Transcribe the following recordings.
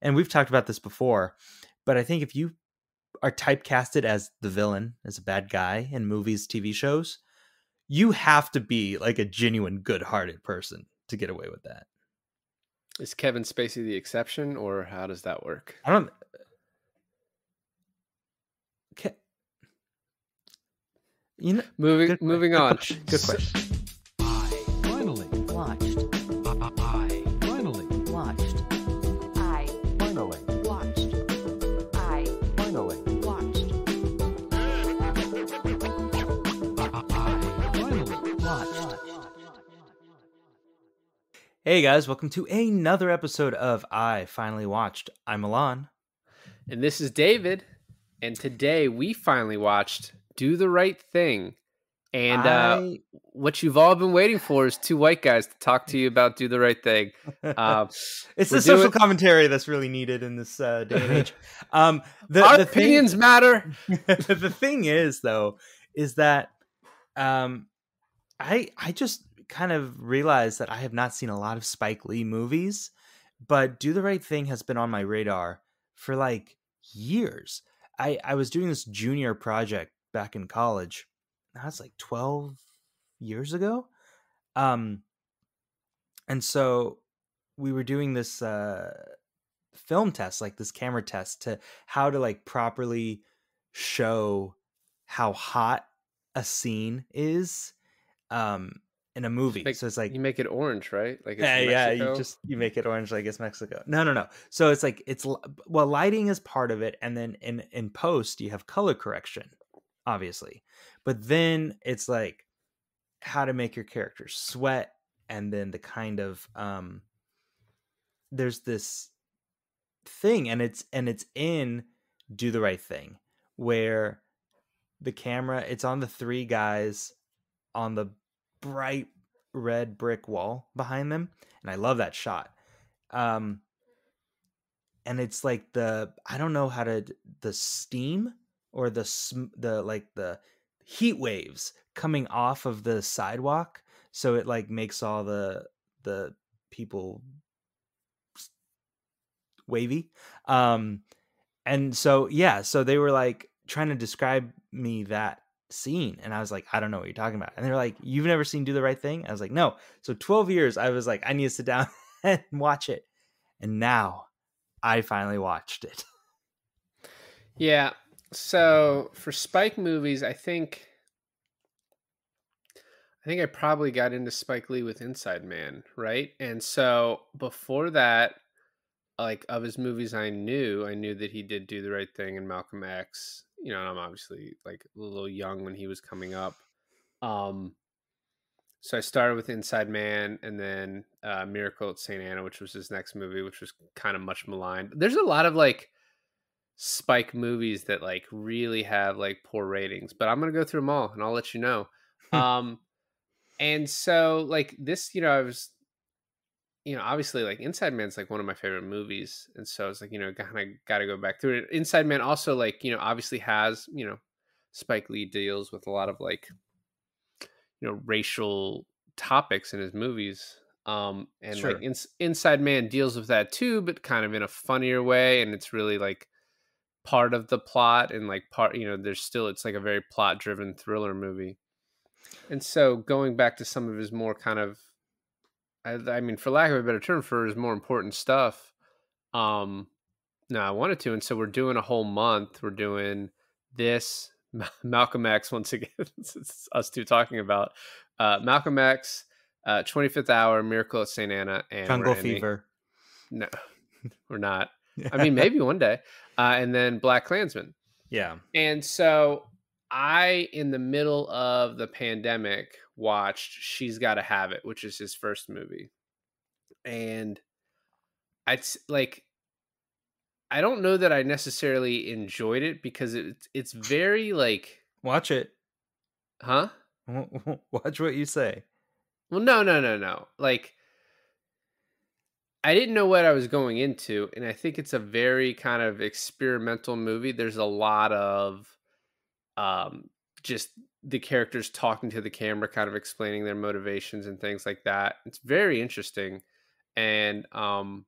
and we've talked about this before, but I think if you are typecasted as the villain, as a bad guy in movies, TV shows, you have to be like a genuine good-hearted person to get away with that. Is Kevin Spacey the exception, or how does that work? I don't. You know, moving moving on. Good question. Hey guys, welcome to another episode of I Finally Watched. I'm Milan. And this is David. And today we finally watched Do the Right Thing. And uh, what you've all been waiting for is two white guys to talk to you about Do the Right Thing. Uh, it's the social doing- commentary that's really needed in this uh, day and age. Um, the, Our the thing- opinions matter. the thing is though is that um i i just kind of realized that i have not seen a lot of spike lee movies but do the right thing has been on my radar for like years. I i was doing this junior project back in college. That's like 12 years ago? Um and so we were doing this uh film test like this camera test to how to like properly show how hot a scene is. Um in a movie Make- so it's like you make it orange, right? Like it's yeah, yeah, you just you make it orange like it's Mexico. No, no, no. So it's like it's well, lighting is part of it, and then in in post you have color correction, obviously, but then it's like how to make your characters sweat, and then the kind of um, there's this thing, and it's and it's in do the right thing where the camera it's on the three guys on the bright red brick wall behind them and i love that shot. Um and it's like the i don't know how to the steam or the the like the heat waves coming off of the sidewalk so it like makes all the the people wavy. Um and so yeah so they were like trying to describe me that scene and i was like i don't know what you're talking about and they're like you've never seen do the right thing i was like no so 12 years i was like i need to sit down and watch it and now i finally watched it Yeah. So for Spike movies, I think I think I probably got into Spike Lee with Inside Man, right? And so before that, like of his movies I knew, I knew that he did Do the Right Thing and Malcolm X. You know, and I'm obviously like a little young when he was coming up. Um so I started with Inside Man and then uh, Miracle at St. Anna, which was his next movie, which was kind of much maligned. There's a lot of like spike movies that like really have like poor ratings but i'm gonna go through them all and i'll let you know um and so like this you know i was you know obviously like inside man's like one of my favorite movies and so it's like you know kind of got to go back through it inside man also like you know obviously has you know spike lee deals with a lot of like you know racial topics in his movies um and Sure. like ins- inside man deals with that too but kind of in a funnier way and it's really like part of the plot and like part you know there's still it's like a very plot driven thriller movie and so going back to some of his more kind of I, I mean for lack of a better term for his more important stuff um no i wanted to and so we're doing a whole month we're doing this malcolm x once again it's us two talking about uh malcolm x uh 25th hour miracle at st anna and jungle fever. No we're not. I mean maybe one day uh and then BlacKkKlansman. Yeah. And so I, in the middle of the pandemic, watched She's Gotta Have It, which is his first movie. And I'd like, I don't know that I necessarily enjoyed it because it's it's very like, watch it huh? watch what you say Well, no, no, no, no. Like, I didn't know what I was going into, and I think it's a very kind of experimental movie. There's a lot of um just the characters talking to the camera, kind of explaining their motivations and things like that. It's very interesting. And um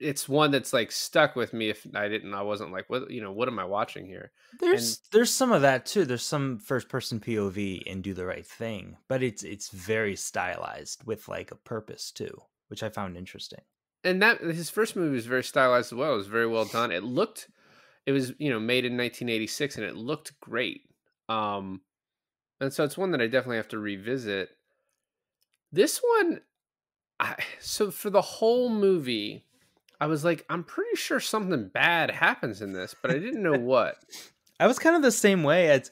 it's one that's like stuck with me if I didn't I wasn't like what you know what am I watching here? There's there's some of that too. There's some first person POV and Do the Right Thing, but it's it's very stylized with like a purpose too, which I found interesting. And that his first movie was very stylized as well. It was very well done. It looked it was, you know, made in 1986 and it looked great. Um and so it's one that I definitely have to revisit. This one I, so for the whole movie I was like I'm pretty sure something bad happens in this, but I didn't know what. I was kind of the same way as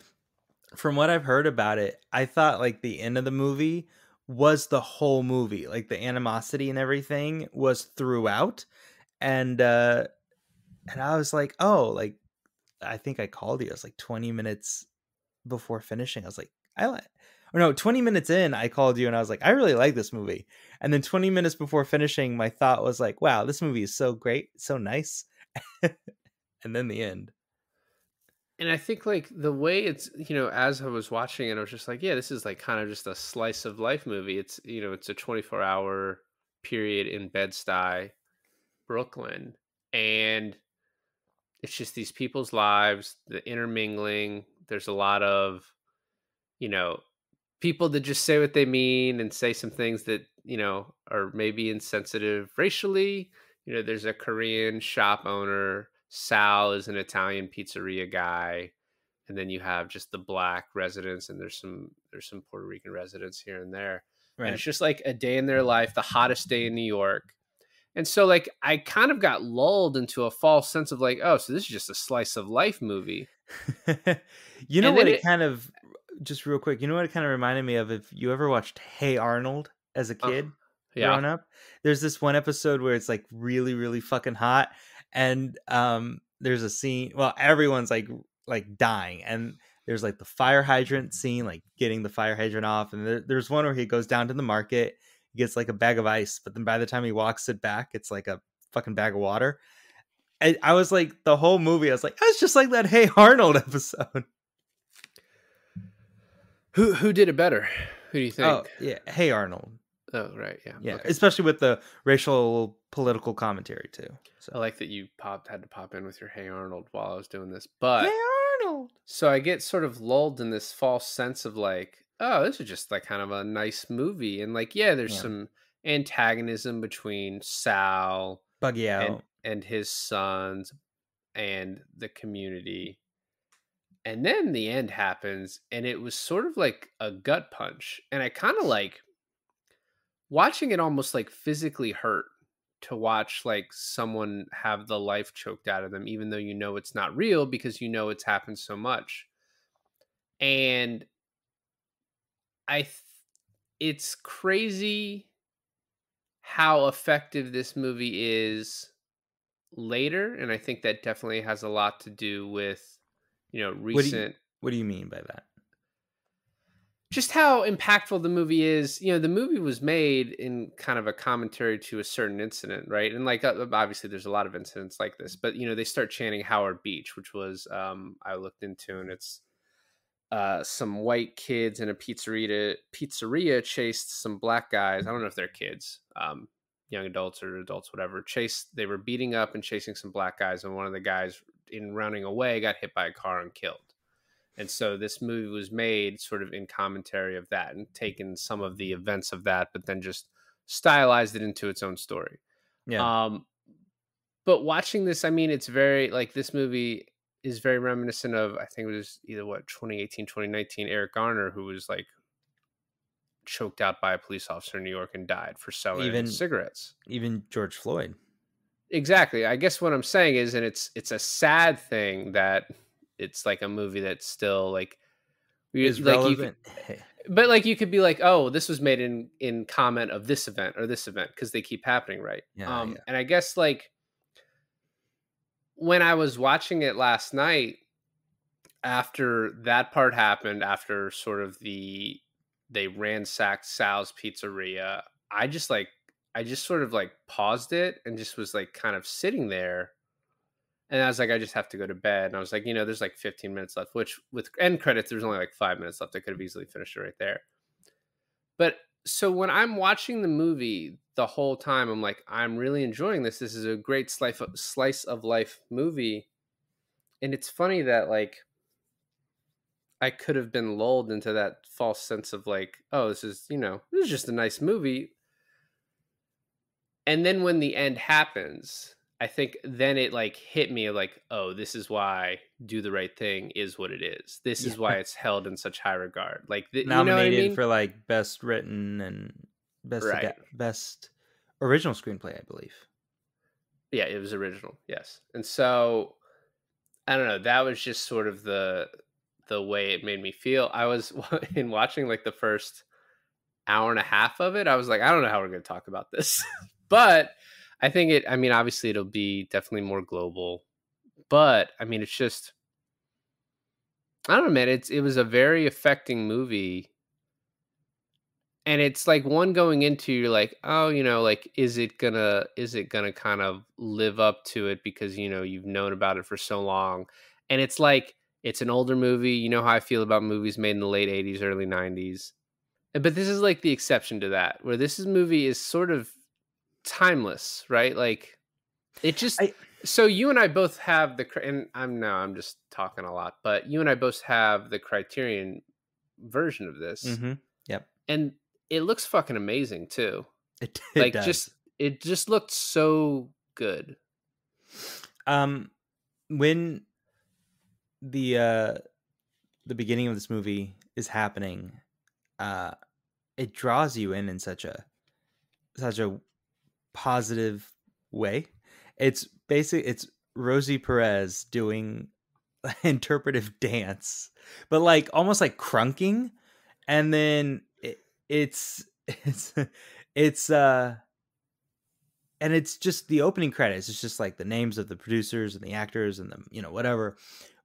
from what I've heard about it, I thought like the end of the movie was the whole movie. Like the animosity and everything was throughout. And uh and I was like, "Oh, like I think I called you. I was like 20 minutes before finishing. I was like, I like or no, 20 minutes in, I called you and I was like, I really like this movie. And then 20 minutes before finishing, my thought was like, wow, this movie is so great, so nice. and then the end. And I think like the way it's, you know, as I was watching it, I was just like, yeah, this is like kind of just a slice of life movie. It's, you know, it's a 24 hour period in Bed-Stuy, Brooklyn. And it's just these people's lives, the intermingling. There's a lot of, you know, people that just say what they mean and say some things that, you know, are maybe insensitive racially. You know, there's a Korean shop owner Sal is an Italian pizzeria guy, and then you have just the black residents, and there's some there's some Puerto Rican residents here and there. And Right. it's just like a day in their life, the hottest day in New York. And so like I kind of got lulled into a false sense of like, oh, so this is just a slice of life movie. you know And what it, it- kind of just real quick, you know what it kind of reminded me of if you ever watched Hey Arnold as a Uh, kid? Yeah. growing up. There's this one episode where it's like really, really fucking hot, and um, there's a scene. Well, everyone's like like dying, and there's like the fire hydrant scene, like getting the fire hydrant off, and there, there's one where he goes down to the market, he gets like a bag of ice, but then by the time he walks it back, it's like a fucking bag of water. I, I was like the whole movie. I was like, that's just like that Hey Arnold episode. Who who did it better? Who do you oh, think? Oh yeah, Hey Arnold. Oh, right, yeah. Yeah, okay. especially with the racial political commentary too. So I like that you popped had to pop in with your Hey Arnold while I was doing this. But Hey Arnold. so I get sort of lulled in this false sense of like, oh, this is just like kind of a nice movie. And like, yeah, there's Yeah. some antagonism between Sal Buggin' Out. and, and his sons and the community. And then the end happens, and it was sort of like a gut punch. And I kind of like watching it almost like physically hurt to watch like someone have the life choked out of them, even though you know it's not real because you know it's happened so much. And I, th- it's crazy how effective this movie is later and i think that definitely has a lot to do with you know do you- recent What do you mean by that? just how impactful the movie is you know the movie was made in kind of a commentary to a certain incident right and like obviously there's a lot of incidents like this but you know they start chanting howard beach which was um i looked into and it's uh some white kids in a pizzeria pizzeria chased some black guys i don't know if they're kids um young adults or adults whatever chased they were beating up and chasing some black guys and one of the guys in running away got hit by a car and killed and so this movie was made sort of in commentary of that and taken some of the events of that, but then just stylized it into its own story. Yeah. Um, but watching this, I mean, it's very like this movie is very reminiscent of, I think it was either what, 2018, 2019, Eric Garner, who was like choked out by a police officer in New York and died for selling Even- cigarettes. Even George Floyd. Exactly. I guess what I'm saying is, and it's it's a sad thing that it's like a movie that's still like Is like relevant. But like you could be like, oh, this was made in in comment of this event or this event because they keep happening, right? Yeah, um, yeah. And I guess like when I was watching it last night, after that part happened, after sort of the they ransacked Sal's pizzeria, I just like I just sort of like paused it and just was like kind of sitting there. And I was like, I just have to go to bed. And I was like, you know, there's like 15 minutes left, which with end credits, there's only like five minutes left. I could have easily finished it right there. But so when I'm watching the movie the whole time, I'm like, I'm really enjoying this. This is a great slice of, uh, slice of life movie, and it's funny that like I could have been lulled into that false sense of like, oh, this is you know, this is just a nice movie. And then when the end happens, I think then it like hit me like, oh, this is why do the right thing is what it is. This is why it's held in such high regard. Like, the, you know I Nominated mean? for like best written and best Right. best original screenplay, I believe. yeah, it was original. Yes, and so I don't know. That was just sort of the the way it made me feel. I was in watching like the first hour and a half of it. I was like, I don't know how we're going to talk about this, but I think it. I mean, obviously, it'll be definitely more global, but I mean, it's just. I don't know, man. It's it was a very affecting movie and it's like one going into you're like oh you know like is it gonna is it gonna kind of live up to it because you know you've known about it for so long and it's like it's an older movie you know how i feel about movies made in the late 80s early 90s but this is like the exception to that where this is movie is sort of timeless right like it just I- so you and i both have the and i'm no i'm just talking a lot but you and i both have the criterion version of this Mm-hmm. and it looks fucking amazing too. It, it like does. just it just looked so good. um when the uh the beginning of this movie is happening uh it draws you in in such a such a positive way. It's basic it's rosie perez doing interpretive dance but like almost like crunking. And then it, it's it's it's uh and it's just the opening credits. It's just like the names of the producers and the actors and the you know whatever.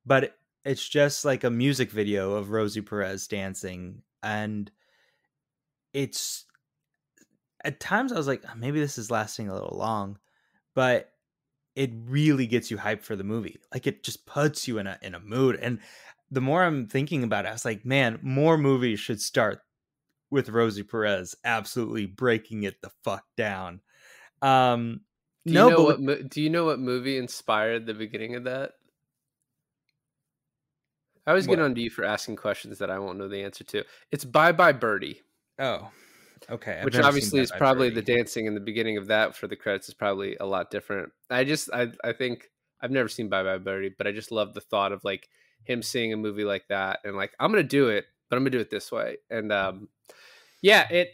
But it's just like a music video of rosie perez dancing. And it's at times i was like "Oh, maybe this is lasting a little long but it really gets you hyped for the movie like it just puts you in a in a mood and the more i'm thinking about it i was like man more movies should start with rosie perez absolutely breaking it the fuck down um Do no you know but what do you know what movie inspired the beginning of that? I always get What? on to you for asking questions that I won't know the answer to. It's Bye Bye Birdie, oh okay I've which obviously is probably the dancing in the beginning of that for the credits is probably a lot different. I just I I think I've never seen Bye Bye Birdie, but I just love the thought of like him seeing a movie like that and like I'm gonna do it, but I'm gonna do it this way. And um yeah, it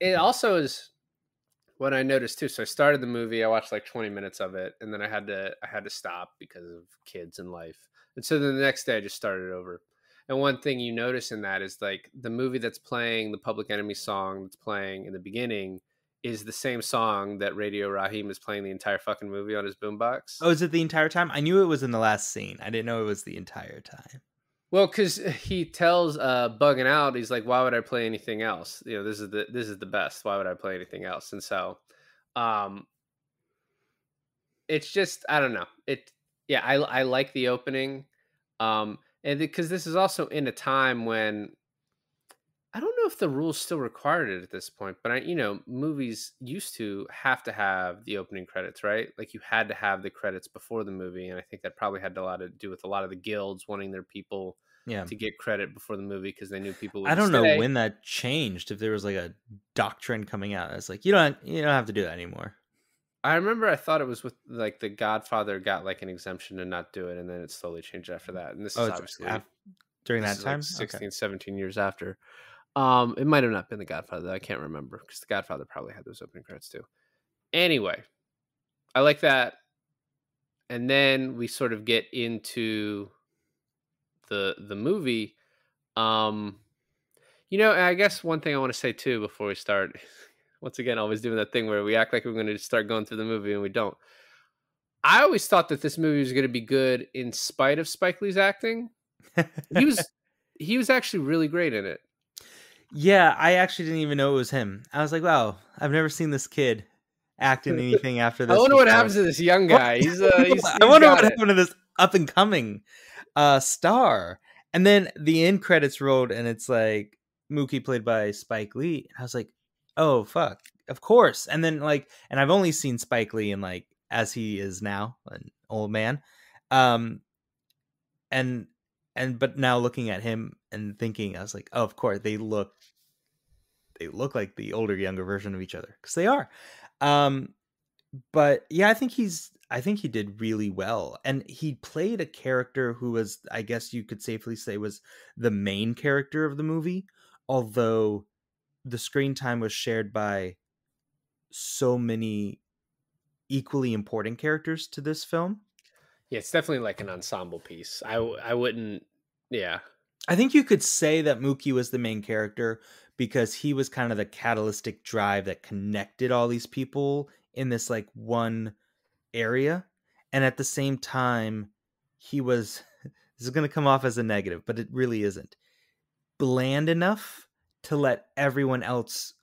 it also is what I noticed too. So I started the movie, I watched like 20 minutes of it, and then I had to I had to stop because of kids and life. And so then the next day I just started over. And one thing you notice in that is like the movie that's playing, the Public Enemy song that's playing in the beginning is the same song that Radio Raheem is playing the entire fucking movie on his boombox. oh is it the entire time i knew it was in the last scene i didn't know it was the entire time Well, because he tells uh, bugging out, he's like, "Why would I play anything else? You know, this is the this is the best. Why would I play anything else?" And so, um, it's just I don't know. It yeah, I I like the opening, um, and because this is also in a time when I don't know if the rules still required it at this point, but I you know movies used to have to have the opening credits, right? Like you had to have the credits before the movie, and I think that probably had a lot to do with a lot of the guilds wanting their people yeah to get credit before the movie because they knew people. Would i don't know when that changed if there was like a doctrine coming out it's like you don't you don't have to do that anymore I remember I thought it was with like the Godfather got like an exemption to not do it, and then it slowly changed after that. And this oh is obviously af- during that time like Okay. 16, 17 years after. Um, it might have not been the Godfather. I can't remember because the Godfather probably had those opening credits too. Anyway, I like that, and then we sort of get into the the movie. Um, you know, I guess one thing I want to say too before we start, once again, always doing that thing where we act like we're going to start going through the movie and we don't. I always thought that this movie was going to be good in spite of Spike Lee's acting. He was he was actually really great in it. yeah i actually didn't even know it was him i was like wow i've never seen this kid act in anything after this I wonder what happens to this young guy. He's uh, he's, I wonder what it. happened to this up and coming uh star. And then the end credits rolled and it's like Mookie played by Spike Lee. And I was like, oh fuck, of course. And then like, and I've only seen Spike Lee in like as he is now, an old man. Um, and and but now looking at him and thinking, I was like, oh, of course they look, they look like the older younger version of each other because they are. Um, but yeah, I think he's I think he did really well. And he played a character who was, I guess you could safely say, was the main character of the movie, although the screen time was shared by so many equally important characters to this film. Yeah, it's definitely like an ensemble piece. I I wouldn't. Yeah, I think you could say that Mookie was the main character because he was kind of the catalytic drive that connected all these people in this like one area. And at the same time, he was this is going to come off as a negative, but it really isn't. Bland enough to let everyone else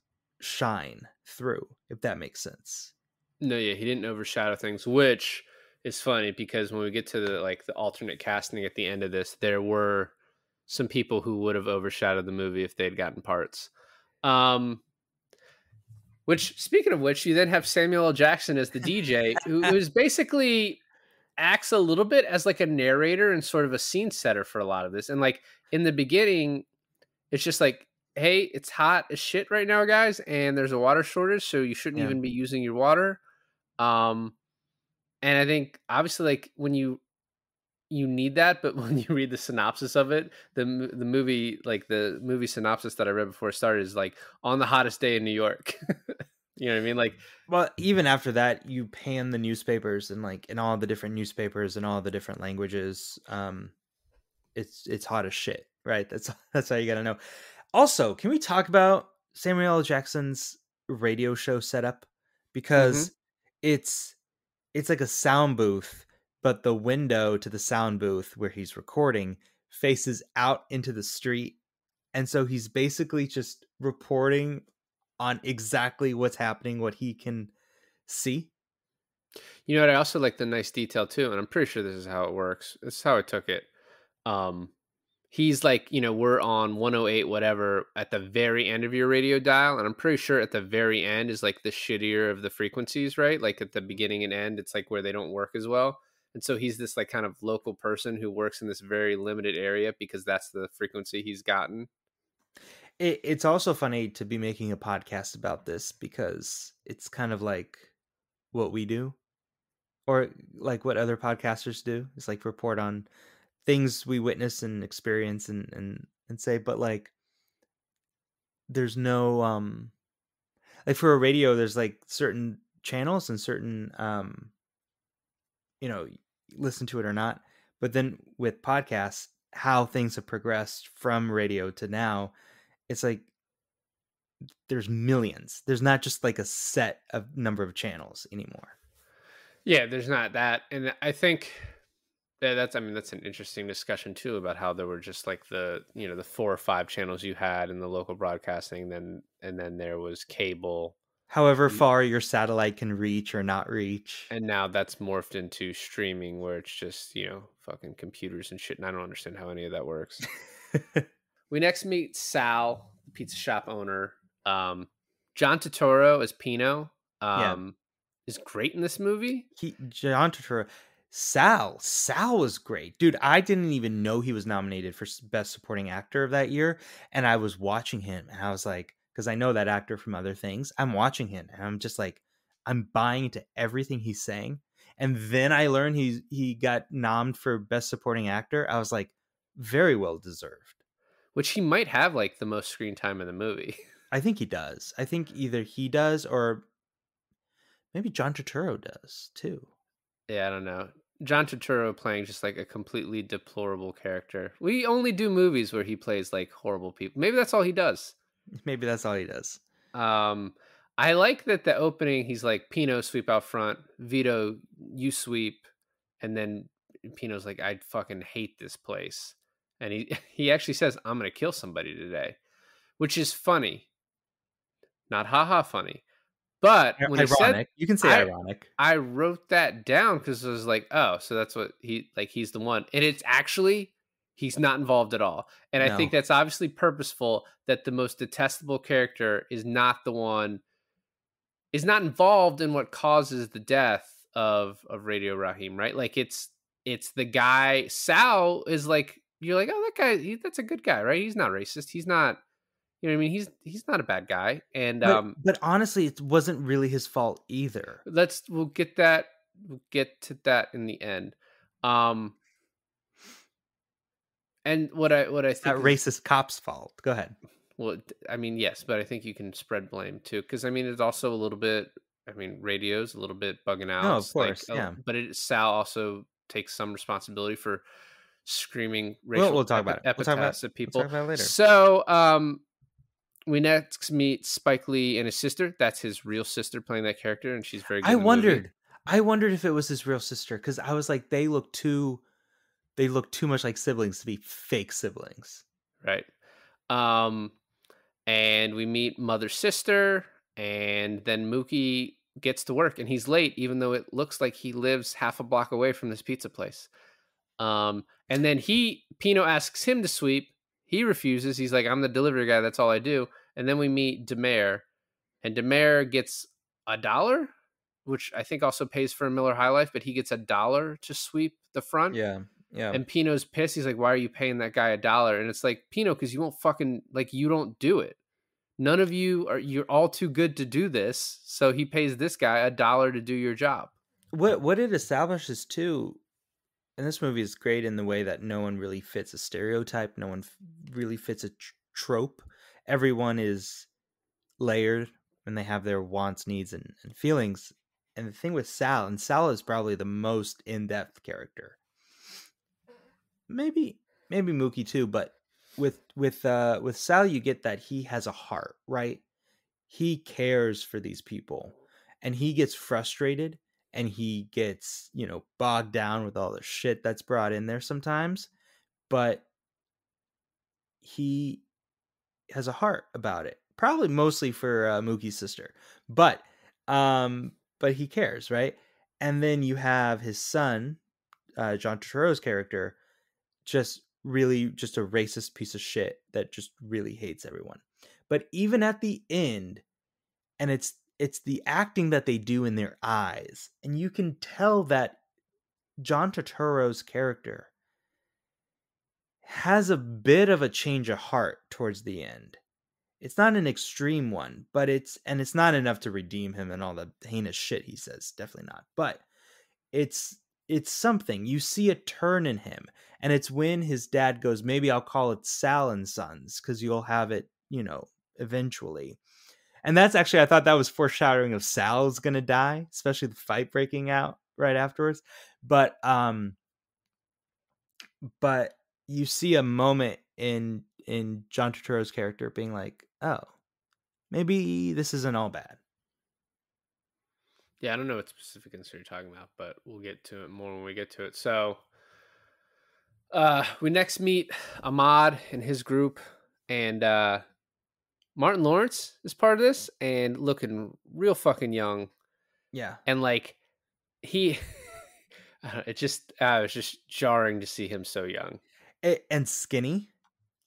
shine through, if that makes sense. no, yeah, he didn't overshadow things, which is funny because when we get to the like the alternate casting at the end of this, there were some people who would have overshadowed the movie if they'd gotten parts. Um, which, speaking of which, you then have Samuel L. Jackson as the DJ, who who's basically acts a little bit as like a narrator and sort of a scene setter for a lot of this. And like in the beginning, it's just like, hey, it's hot as shit right now, guys, and there's a water shortage, so you shouldn't Yeah. even be using your water. Um, and I think obviously, like when you you need that, but when you read the synopsis of it, the the movie like the movie synopsis that I read before it started is like on the hottest day in New York. you know what I mean? Like Well, even after that, you pan the newspapers and like in all the different newspapers and all the different languages, um, it's it's hot as shit, right? That's that's how you got to know. Also, can we talk about Samuel L. Jackson's radio show setup because it's it's like a sound booth, but the window to the sound booth where he's recording faces out into the street, and so he's basically just reporting on exactly what's happening, what he can see. You know what? I also like the nice detail too, and I'm pretty sure this is how it works. This is how I took it. Um, he's like, you know, we're on 108 whatever at the very end of your radio dial, and I'm pretty sure at the very end is like the shittier of the frequencies, right? Like at the beginning and end, it's like where they don't work as well. And so he's this like kind of local person who works in this very limited area because that's the frequency he's gotten. It, it's also funny to be making a podcast about this because it's kind of like what we do, or like what other podcasters do. It's like report on things we witness and experience and and and say, but like there's no um like for a radio there's like certain channels and certain um you know listen to it or not but then with podcasts how things have progressed from radio to now it's like there's millions. There's not just like a set of number of channels anymore. Yeah, there's not that, and I think that that's I mean that's an interesting discussion too about how there were just like the you know the four or five channels you had in the local broadcasting, then and then there was cable, however far your satellite can reach or not reach and now that's morphed into streaming where it's just you know fucking computers and shit, and I don't understand how any of that works. we next meet Sal, the pizza shop owner. Um, John Turturro as Pino. Yeah. Um, is great in this movie. he John Turturro, Sal, Sal was great, dude. I didn't even know he was nominated for best supporting actor of that year, and I was watching him, and I was like, because I know that actor from other things. I'm watching him, and I'm just like, I'm buying into everything he's saying. And then I learned he he got nommed for best supporting actor. I was like, very well deserved. which he might have like the most screen time in the movie. I think he does. I think either he does or maybe John Turturro does too. yeah, I don't know. John Turturro playing just like a completely deplorable character. We only do movies where he plays like horrible people. Maybe that's all he does. Maybe that's all he does. Um, I like that the opening. He's like Pino sweep out front, Vito you sweep, and then Pino's like I fucking hate this place, and he he actually says I'm gonna kill somebody today, which is funny, not haha funny, but when he ironic. said you can say I- ironic. I wrote that down because I was like, oh, so that's what he like. He's the one, and it's actually He's not involved at all. And I think that's obviously purposeful that the most detestable character is not the one is not involved in what causes the death of of Radio Raheem, right? Like it's it's the guy Sal is like you're like, "Oh, that guy, he, that's a good guy, right? He's not racist. He's not you know what I mean? He's he's not a bad guy." And But, um but honestly, it wasn't really his fault either. let's we'll get that we'll get to that in the end. Um and what I what I think is- racist cop's fault. Go ahead. Well, I mean, yes, but I think you can spread blame too, because I mean, it's also a little bit. I mean, radio's a little bit bugging out. of It's like, course, uh, yeah. But it, Sal also takes some responsibility for screaming We'll- racial we'll talk epi- about it. We'll talk about- at We'll people. talk about it later. So, um, we next meet Spike Lee and his sister. That's his real sister playing that character, and she's very. good I in the movie. wondered. I wondered if it was his real sister because I was like, they look too, they look too much like siblings to be fake siblings. right? Um, and we meet mother sister, and then Mookie gets to work, and he's late, even though it looks like he lives half a block away from this pizza place. Um, and then he Pino asks him to sweep. He refuses. He's like, "I'm the delivery guy. That's all I do." And then we meet Da Mayor, and Da Mayor gets a dollar, which I think also pays for a Miller High Life, but he gets a dollar to sweep the front. Yeah, yeah. And Pino's pissed. He's like, "Why are you paying that guy a dollar?" And it's like, Pino, because you won't fucking like you don't do it. None of you are. You're all too good to do this. So he pays this guy a dollar to do your job. what what it establishes too, and this movie is great in the way that no one really fits a stereotype. No one f- really fits a tr- trope. Everyone is layered and they have their wants, needs, and, and feelings. And the thing with Sal, and Sal is probably the most in depth character. Maybe maybe Mookie too, but with with uh with Sal you get that he has a heart, right? He cares for these people and he gets frustrated and he gets, you know, bogged down with all the shit that's brought in there sometimes, but he has a heart about it. Probably mostly for uh, Mookie's sister. But um but he cares, right? And then you have his son, uh John Turturro's character just really just a racist piece of shit that just really hates everyone. But even at the end, and it's it's the acting that they do in their eyes, and you can tell that John Turturro's character has a bit of a change of heart towards the end. It's not an extreme one, but it's and it's not enough to redeem him and all the heinous shit he says. Definitely not. But it's it's something. You see a turn in him. And it's when his dad goes, maybe I'll call it Sal and Sons, because you'll have it, you know, eventually. And that's actually I thought that was foreshadowing of Sal's gonna die, especially the fight breaking out right afterwards. But um but you see a moment in in John Turturro's character being like, oh, maybe this isn't all bad. Yeah, I don't know what specific insert you're talking about, but we'll get to it more when we get to it. So, uh, we next meet Ahmad and his group, and uh, Martin Lawrence is part of this, and looking real fucking young, Yeah. and like he, know, it just uh, it was just jarring to see him so young, A- and skinny.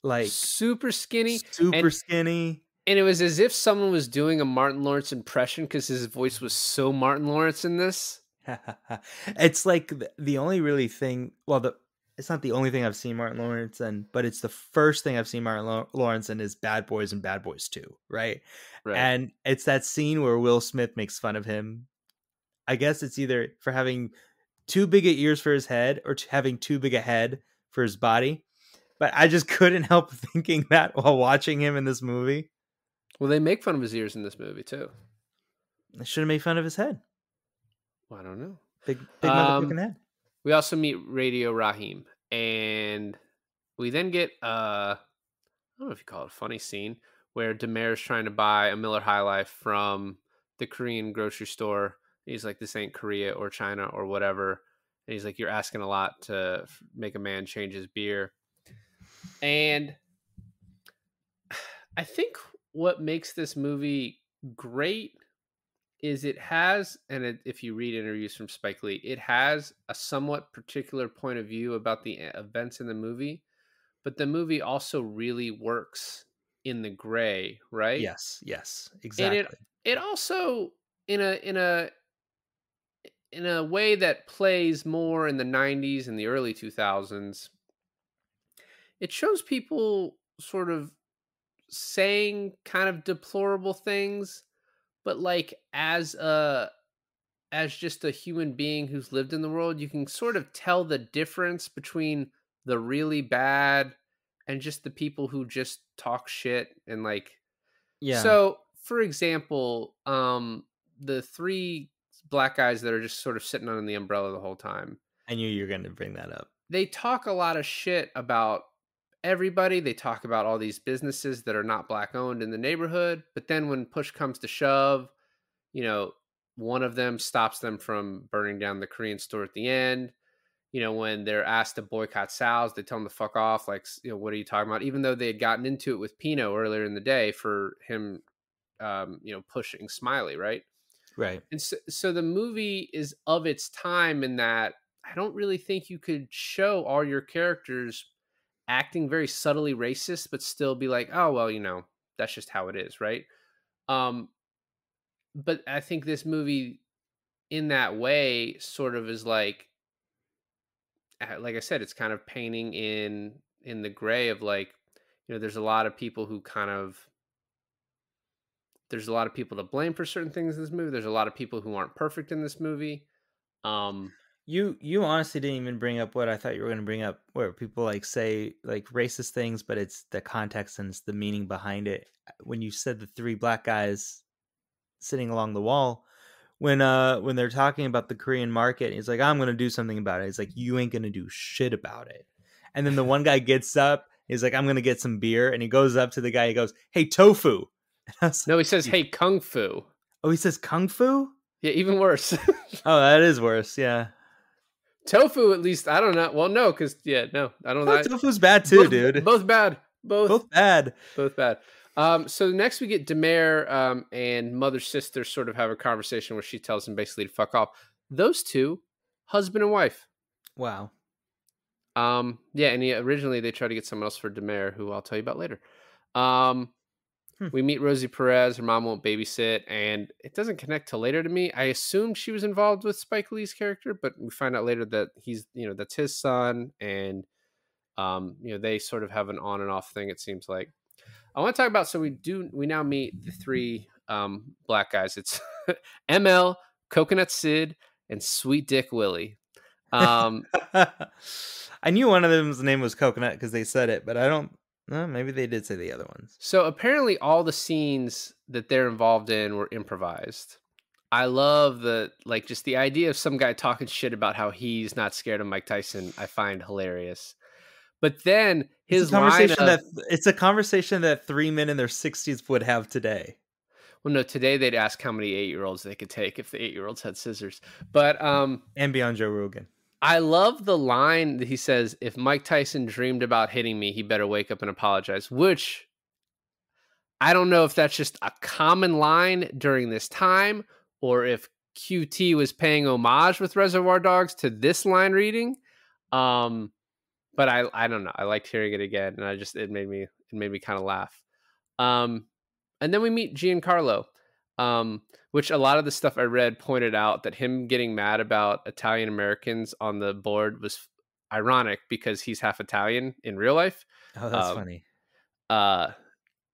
Like super skinny, super and- skinny. and it was as if someone was doing a Martin Lawrence impression because his voice was so Martin Lawrence in this. it's like the, the only really thing. Well, the it's not the only thing I've seen Martin Lawrence in, but it's the first thing I've seen Martin Law- Lawrence in is Bad Boys and Bad Boys Two, right? Right. And it's that scene where Will Smith makes fun of him. I guess it's either for having too big a ears for his head or having too big a head for his body. But I just couldn't help thinking that while watching him in this movie. well, they make fun of his ears in this movie too. They should have made fun of his head. Well, I don't know. Big, big Um, motherfucking head. We also meet Radio Raheem, and we then get a I don't know if you call it a funny scene where Da Mayor is trying to buy a Miller High Life from the Korean grocery store. He's like, "This ain't Korea or China or whatever," and he's like, "You're asking a lot to make a man change his beer." And I think what makes this movie great is it has, and it, if you read interviews from Spike Lee, it has a somewhat particular point of view about the e- events in the movie, but the movie also really works in the gray, right? Yes, yes, exactly. and it also in a in a in a way that plays more in the 90s and the early 2000s it shows people sort of saying kind of deplorable things but like as a as just a human being who's lived in the world you can sort of tell the difference between the really bad and just the people who just talk shit and like yeah. so, for example, um, the three black guys that are just sort of sitting under the umbrella the whole time, I knew you were going to bring that up. they talk a lot of shit about everybody. They talk about all these businesses that are not black owned in the neighborhood. But then when push comes to shove, you know, one of them stops them from burning down the Korean store at the end. You know, when they're asked to boycott Sal's, they tell them to fuck off. Like, you know, what are you talking about? Even though they had gotten into it with Pino earlier in the day for him, um, you know, pushing Smiley, right? Right. And so, so the movie is of its time in that I don't really think you could show all your characters acting very subtly racist, but still be like, oh well, you know, that's just how it is, right? Um, but I think this movie, in that way, sort of is like, uh, like I said, it's kind of painting in in the gray of like, you know, there's a lot of people who kind of there's a lot of people to blame for certain things in this movie. There's a lot of people who aren't perfect in this movie. Um, You you honestly didn't even bring up what I thought you were going to bring up, where people like say like racist things, but it's the context and it's the meaning behind it. When you said the three black guys sitting along the wall, when uh when they're talking about the Korean market, he's like, "I'm going to do something about it." He's like, "You ain't going to do shit about it." And then the one guy gets up, he's like, "I'm going to get some beer," and he goes up to the guy, he goes, "Hey, tofu." No, like, he says, "Hey, kung fu." "Oh, he says kung fu." Yeah, even worse. Oh, that is worse. Yeah, Tofu, at least I don't know. Well, no, because yeah, no, I don't know. oh, tofu's bad too, both, dude. Both bad. Both both, Both bad. bad. Um, so next we get Da Mayor um, and mother sister sort of have a conversation where she tells him basically to fuck off. Those two, husband and wife. Wow. Um, yeah, and he, originally they tried to get someone else for Da Mayor, who I'll tell you about later. Um, Hmm. we meet Rosie Perez. Her mom won't babysit, and it doesn't connect till later to me. I assumed she was involved with Spike Lee's character, but we find out later that he's, you know, that's his son, and um, you know, they sort of have an on and off thing. It seems like. I want to talk about. So we do. We now meet the three um, black guys. It's ML, Coconut Sid, and Sweet Dick Willie. Um, I knew one of them's name was Coconut because they said it, but I don't. No, maybe they did say the other ones. So apparently, all the scenes that they're involved in were improvised. I love the like just the idea of some guy talking shit about how he's not scared of Mike Tyson. I find hilarious. But then his it's a conversation line of, that it's a conversation that three men in their sixties would have today. well, no, today they'd ask how many eight year olds they could take if the eight year olds had scissors. But um, And beyond Joe Rogan. I love the line that he says, if Mike Tyson dreamed about hitting me, he better wake up and apologize, which I don't know if that's just a common line during this time or if QT was paying homage with Reservoir Dogs to this line reading. Um, but I I don't know. I liked hearing it again and I just it made me it made me kind of laugh. Um, and then we meet Giancarlo. Um, which a lot of the stuff I read pointed out that him getting mad about Italian Americans on the board was ironic because he's half Italian in real life. Oh, that's Um, funny. Uh,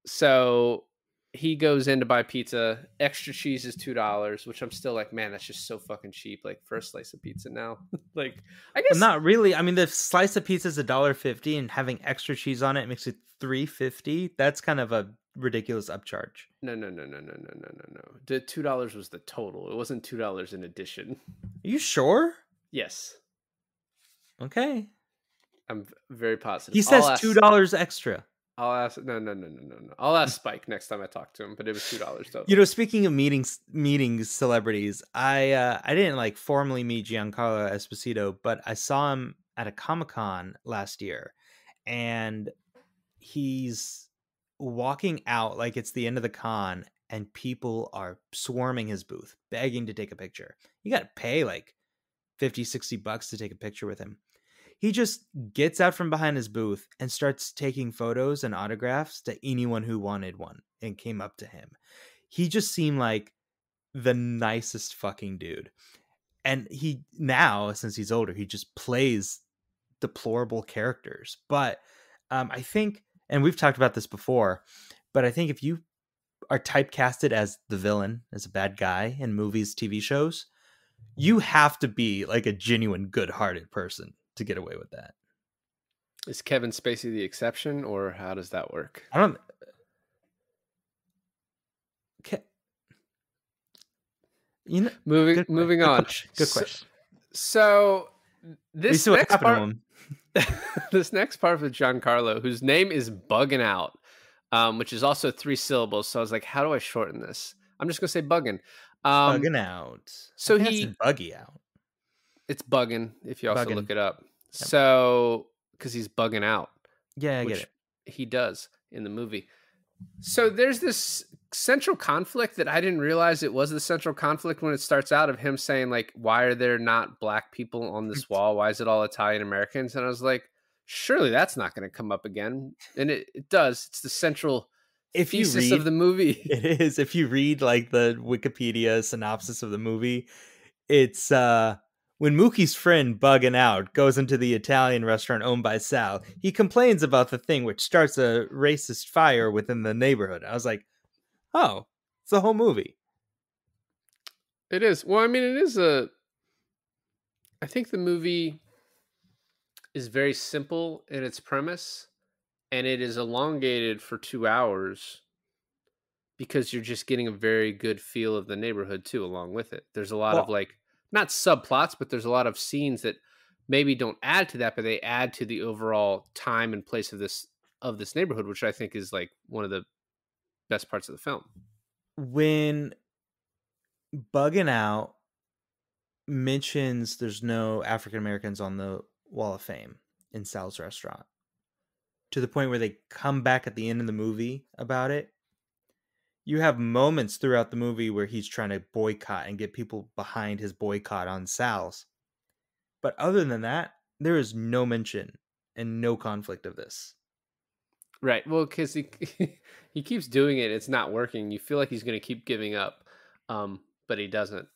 so he goes in to buy pizza. Extra cheese is two dollars, which I'm still like, man, that's just so fucking cheap. Like for a slice of pizza now, like I guess not really. I mean, the slice of pizza is a dollar fifty, and having extra cheese on it makes it three fifty. That's kind of a ridiculous upcharge. no, no, no, no, no, no, no, no, no. The two dollars was the total. It wasn't two dollars in addition. Are you sure? Yes, Okay. I'm very positive. He says ask- two dollars extra. I'll ask. No, no, no, no, no, no. I'll ask Spike next time I talk to him. But it was two dollars though. You know, speaking of meetings, meeting celebrities, I uh, I didn't like formally meet Giancarlo Esposito, but I saw him at a Comic Con last year, and he's walking out like it's the end of the con, and people are swarming his booth, begging to take a picture. You got to pay like 50, 60 bucks to take a picture with him. he just gets out from behind his booth and starts taking photos and autographs to anyone who wanted one and came up to him. He just seemed like the nicest fucking dude. And he now, since he's older, he just plays deplorable characters. But um, I think, and we've talked about this before, but I think if you are typecasted as the villain, as a bad guy in movies, TV shows, you have to be like a genuine good-hearted person to get away with that. Is Kevin Spacey the exception, or how does that work? I don't. Uh, Ke- You know, Moving moving on. Good question. So We this next happened part, to him. this next part with Giancarlo, whose name is Buggin' Out, um, which is also three syllables. So I was like, how do I shorten this? I'm just gonna say bugging. Um, Bugging out. so he- buggy out. It's bugging if you also look it up. So because he's bugging out, Yeah, I which get it. he does in the movie. So there's this central conflict that I didn't realize it was the central conflict when it starts out of him saying like, "Why are there not black people on this wall? Why is it all Italian Americans?" And I was like, "Surely that's not going to come up again." And it, it does. It's the central If you thesis read, of the movie. it is. If you read like the Wikipedia synopsis of the movie, it's uh when Mookie's friend Buggin' Out goes into the Italian restaurant owned by Sal, he complains about the thing which starts a racist fire within the neighborhood. I was like, oh, it's the whole movie. It is. Well, I mean, it is a. I think the movie is very simple in its premise, and it is elongated for two hours because you're just getting a very good feel of the neighborhood too, along with it. There's a lot of like not subplots, but there's a lot of scenes that maybe don't add to that, but they add to the overall time and place of this of this neighborhood, which I think is like one of the best parts of the film. When Buggin' Out mentions there's no African Americans on the Wall of Fame in Sal's restaurant to the point where they come back at the end of the movie about it. You have moments throughout the movie where he's trying to boycott and get people behind his boycott on Sal's. But other than that, there is no mention and no conflict of this. Right. Well, because he he keeps doing it, it's not working. You feel like he's going to keep giving up, um, but he doesn't.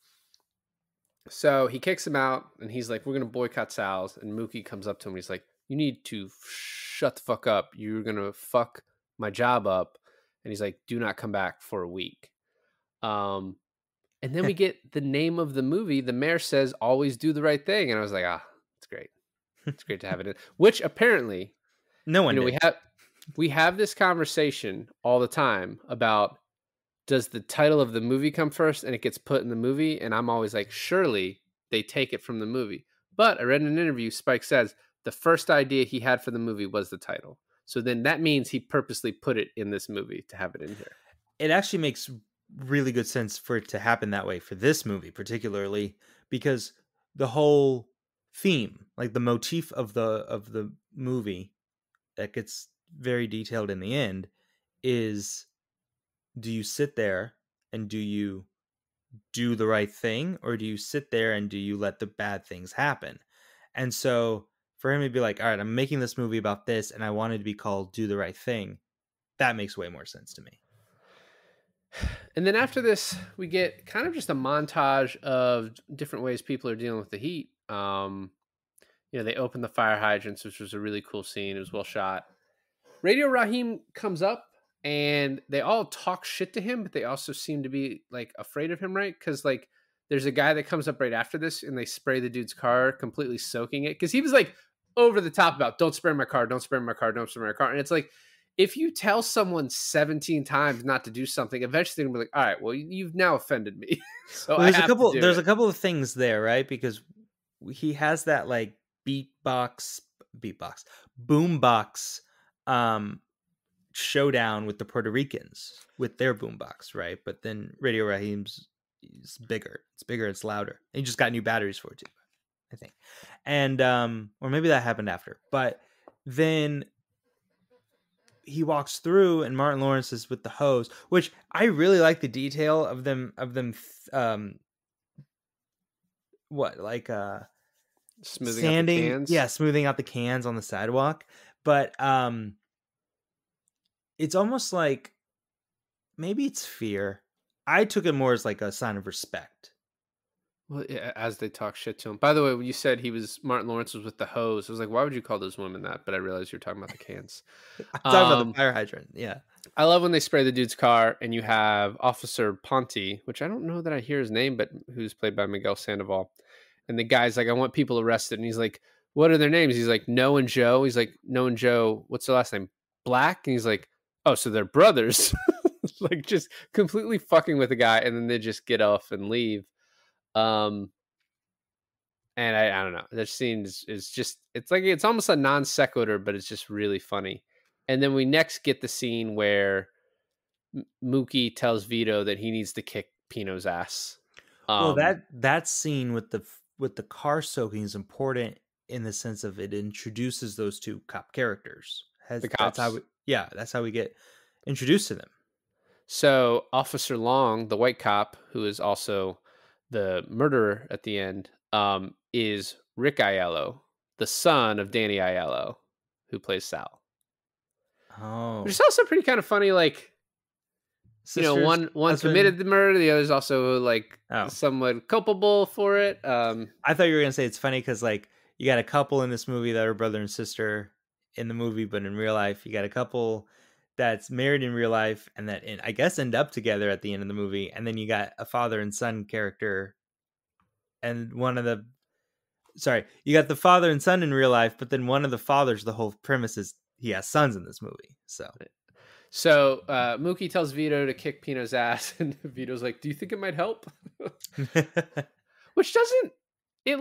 So he kicks him out, and he's like, "We're going to boycott Sal's." And Mookie comes up to him. And he's like, "You need to shut the fuck up. You're going to fuck my job up." And he's like, "Do not come back for a week." Um, and then we get the name of the movie. The mayor says, "Always do the right thing," and I was like, "Ah, it's great. It's great to have it in." Which apparently No one you know, we have we have this conversation all the time about does the title of the movie come first and it gets put in the movie? And i'm always like surely they take it from the movie. But i read in an interview spike says the first idea he had for the movie was the title. So then that means he purposely put it in this movie to have it in here. It actually makes really good sense for it to happen that way for this movie particularly because the whole theme like the motif of the of the movie that gets very detailed in the end is do you sit there and do you do the right thing or do you sit there and do you let the bad things happen? And so for him to be like all right i'm making this movie about this and i wanted to be called do the right thing that makes way more sense to me. And then after this we get kind of just a montage of different ways people are dealing with the heat. Um you know they open the fire hydrants which was a really cool scene. It was well shot Radio Raheem comes up and they all talk shit to him but they also seem to be like afraid of him right because like there's a guy that comes up right after this and they spray the dude's car completely soaking it because he was like over the top about don't spray my car don't spray my car don't spray my car and it's like if you tell someone 17 times not to do something, eventually they're gonna be like, all right, well, you've now offended me. so Well, there's a couple there's it. a couple of things there right because he has that like beatbox beatbox boombox um showdown with the puerto ricans with their boombox right but then Radio Raheem's is bigger it's bigger it's louder and he just got new batteries for it too i think and um or maybe that happened after but then he walks through and Martin Lawrence is with the hose, which I really like the detail of them of them th- um what like uh Smoothing sanding, out the cans. yeah, smoothing out the cans on the sidewalk. But um, it's almost like maybe it's fear. I took it more as like a sign of respect. Well, yeah, as they talk shit to him. By the way, when you said he was Martin Lawrence was with the hose, I was like, why would you call those women that? But I realized you're talking about the cans. I'm talking about Um, the fire hydrant. Yeah. I love when they spray the dude's car and you have Officer Ponte, which I don't know that I hear his name, but who's played by Miguel Sandoval. And the guy's like, I want people arrested. And he's like, What are their names? He's like, No and Joe. He's like, No and Joe. What's their last name? Black. And he's like, Oh, so they're brothers. like just completely fucking with the guy. And then they just get off and leave. Um, and I, I don't know. That scene is, is just it's like it's almost a non sequitur, but it's just really funny. And then we next get the scene where Mookie tells Vito that he needs to kick Pino's ass. well, Um, that that scene with the with the car soaking is important in the sense of it introduces those two cop characters. Has, The That's how cops. we, yeah, that's how we get introduced to them. so Officer Long, the white cop, who is also the murderer at the end, um, is Rick Aiello, the son of Danny Aiello, who plays Sal. Oh, Which is also pretty kind of funny. Like you know, one one husband? committed the murder, the other's also like Oh. somewhat culpable for it. Um, I thought you were gonna say it's funny because like you got a couple in this movie that are brother and sister in the movie, but in real life you got a couple that's married in real life and that in, I guess end up together at the end of the movie, and then you got a father and son character, and one of the sorry, you got the father and son in real life, but then one of the fathers, the whole premise is he has sons in this movie, so so uh, Mookie tells Vito to kick Pino's ass, and Vito's like, "Do you think it might help?" Which doesn't.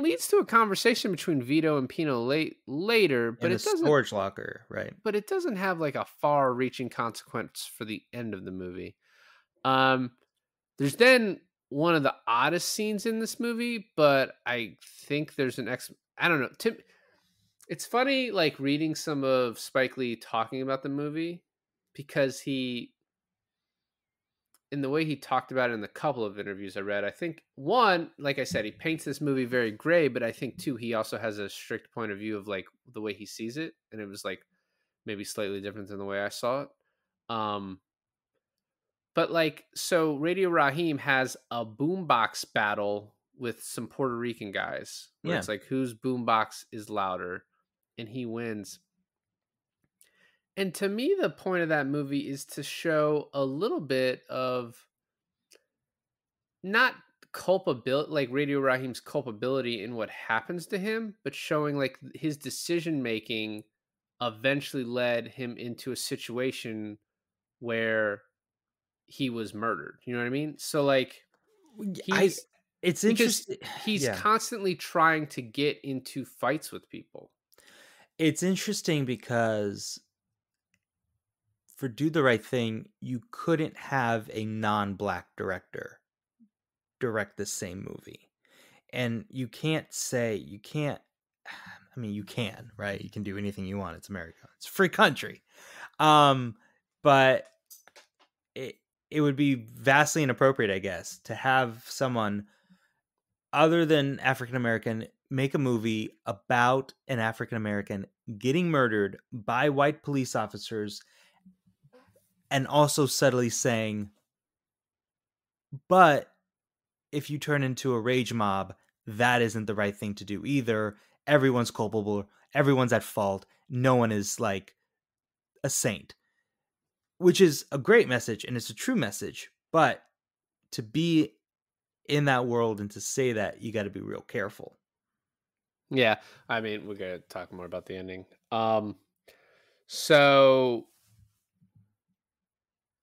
Leads to a conversation between Vito and Pino late later, but it doesn't. storage locker, right? But it doesn't have like a far-reaching consequence for the end of the movie. Um, there's then one of the oddest scenes in this movie, but I think there's an ex. I don't know. Tim, it's funny like reading some of Spike Lee talking about the movie because he in the way he talked about it in the couple of interviews I read, I think one, like I said, he paints this movie very gray, but I think two, he also has a strict point of view of like the way he sees it, and it was like maybe slightly different than the way I saw it. Um, but like, so Radio Raheem has a boombox battle with some Puerto Rican guys. Where Yeah. It's like whose boombox is louder, and he wins. And to me, the point of that movie is to show a little bit of not culpability, like Radio Raheem's culpability in what happens to him, but showing like his decision making eventually led him into a situation where he was murdered. You know what I mean? So like I, it's interesting. he's yeah. constantly trying to get into fights with people. it's interesting because for do the right thing you couldn't have a non-black director direct the same movie. And you can't say you can't i mean you can right? You can do anything you want it's america it's a free country. Um but it it would be vastly inappropriate i guess to have someone other than African American make a movie about an African American getting murdered by white police officers and also subtly saying, but if you turn into a rage mob, that isn't the right thing to do either. Everyone's culpable, everyone's at fault, no one is like a saint, which is a great message and it's a true message, but to be in that world and to say that you got to be real careful Yeah, I mean, we're gonna talk more about the ending. Um, so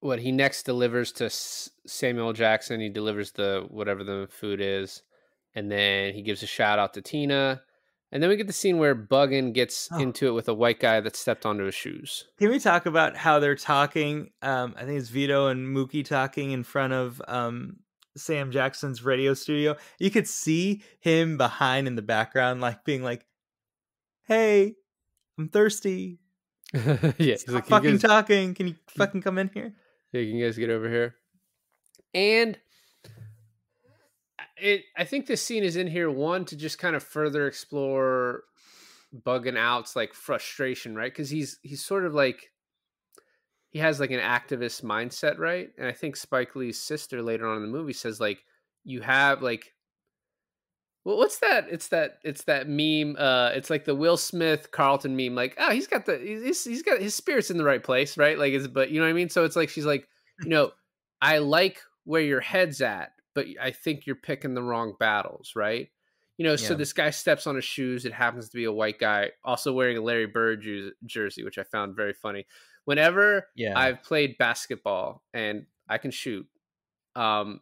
what he next delivers to S- Samuel Jackson, he delivers the whatever the food is, and then he gives a shout out to Tina, and then we get the scene where Buggin gets Oh. into it with a white guy that stepped onto his shoes. can we talk about how they're talking? Um i think it's vito and mookie talking in front of um sam jackson's radio studio. You could see him behind in the background like being like hey i'm thirsty. Yeah, he's Stop like, "Can you fucking guys- talking. Can you fucking come in here Yeah, can you guys get over here? And uh, it I think this scene is in here one to just kind of further explore Buggin' Out's like frustration, right? Because he's he's sort of like he has like an activist mindset, right? And I think Spike Lee's sister later on in the movie says like you have like well, what's that? It's that it's that meme. Uh, it's like the Will Smith Carlton meme. Like, oh, he's got the he's he's got his spirits in the right place, right? Like, is but you know what I mean. So it's like she's like, you know, I like where your head's at, but I think you're picking the wrong battles, right? You know, so this guy steps on his shoes. It happens to be a white guy, also wearing a Larry Bird ju- jersey, which I found very funny. Whenever Yeah. I've played basketball and I can shoot, um,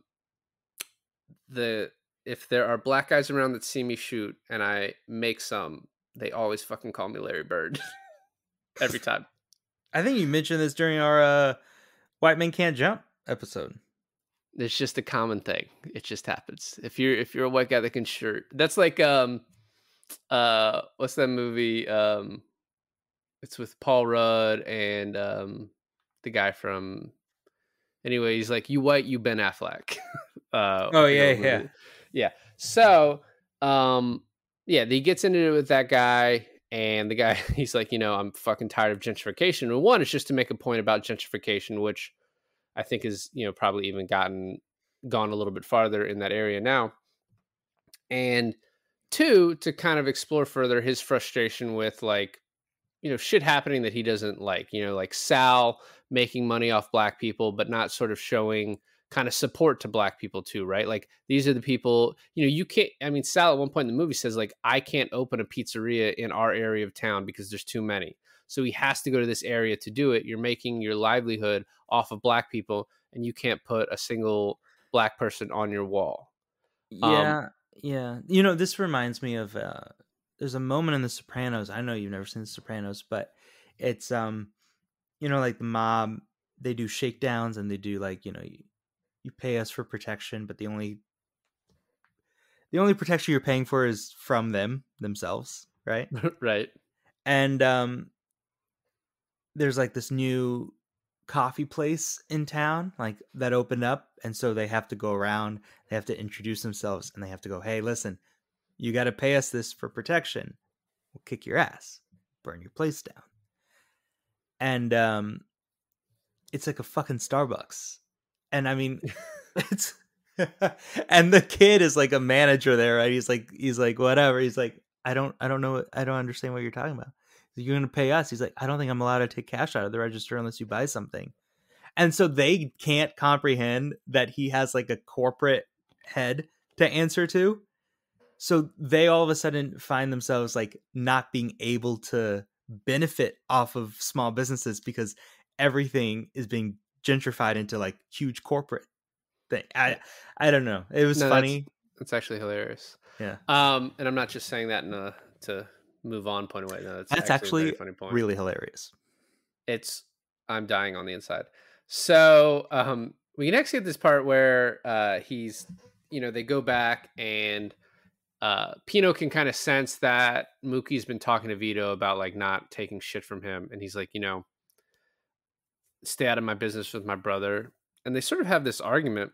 the if there are black guys around that see me shoot and I make some, they always fucking call me Larry Bird every time. I think you mentioned this during our uh, "White Men Can't Jump" episode. It's just a common thing. It just happens. If you're if you're a white guy that can shoot, that's like um, uh, what's that movie? Um, it's with Paul Rudd and um, the guy from. Anyway, he's like, "You white, you Ben Affleck." uh, Oh, yeah, yeah. Yeah. So, um, yeah, he gets into it with that guy, and the guy he's like, you know, I'm fucking tired of gentrification. And one is just to make a point about gentrification, which I think is you know probably even gotten gone a little bit farther in that area now. And two, to kind of explore further his frustration with like, you know, shit happening that he doesn't like, you know, like Sal making money off black people, but not sort of showing kind of support to black people too, right? Like these are the people, you know, you can't I mean Sal at one point in the movie says like I can't open a pizzeria in our area of town because there's too many. So he has to go to this area to do it. You're making your livelihood off of black people and you can't put a single black person on your wall. Um, Yeah, yeah. You know, this reminds me of uh there's a moment in The Sopranos. I know you've never seen The Sopranos, but it's um, you know, like the mob. They do shakedowns and they do like you know, you, you pay us for protection, but the only the only protection you're paying for is from them themselves, right? right. and um there's like this new coffee place in town like that opened up and so they have to go around they have to introduce themselves and they have to go hey listen you got to pay us this for protection we'll kick your ass burn your place down and um it's like a fucking starbucks and i mean it's and the kid is like a manager there right? He's like he's like whatever. He's like i don't i don't know i don't understand what you're talking about. You're going to pay us. He's like i don't think i'm allowed to take cash out of the register unless you buy something. And so they can't comprehend that he has like a corporate head to answer to. So they all of a sudden find themselves like not being able to benefit off of small businesses because everything is being gentrified into like huge corporate thing i i don't know it was No, that's- funny It's actually hilarious. Yeah. Um, and I'm not just saying that in a to move on point away. No, that's, That's actually, actually funny point. really hilarious it's I'm dying on the inside. So um we can actually get this part where uh he's you know they go back and uh Pino can kind of sense that Mookie's been talking to Vito about like not taking shit from him and he's like, you know, stay out of my business with my brother. And they sort of have this argument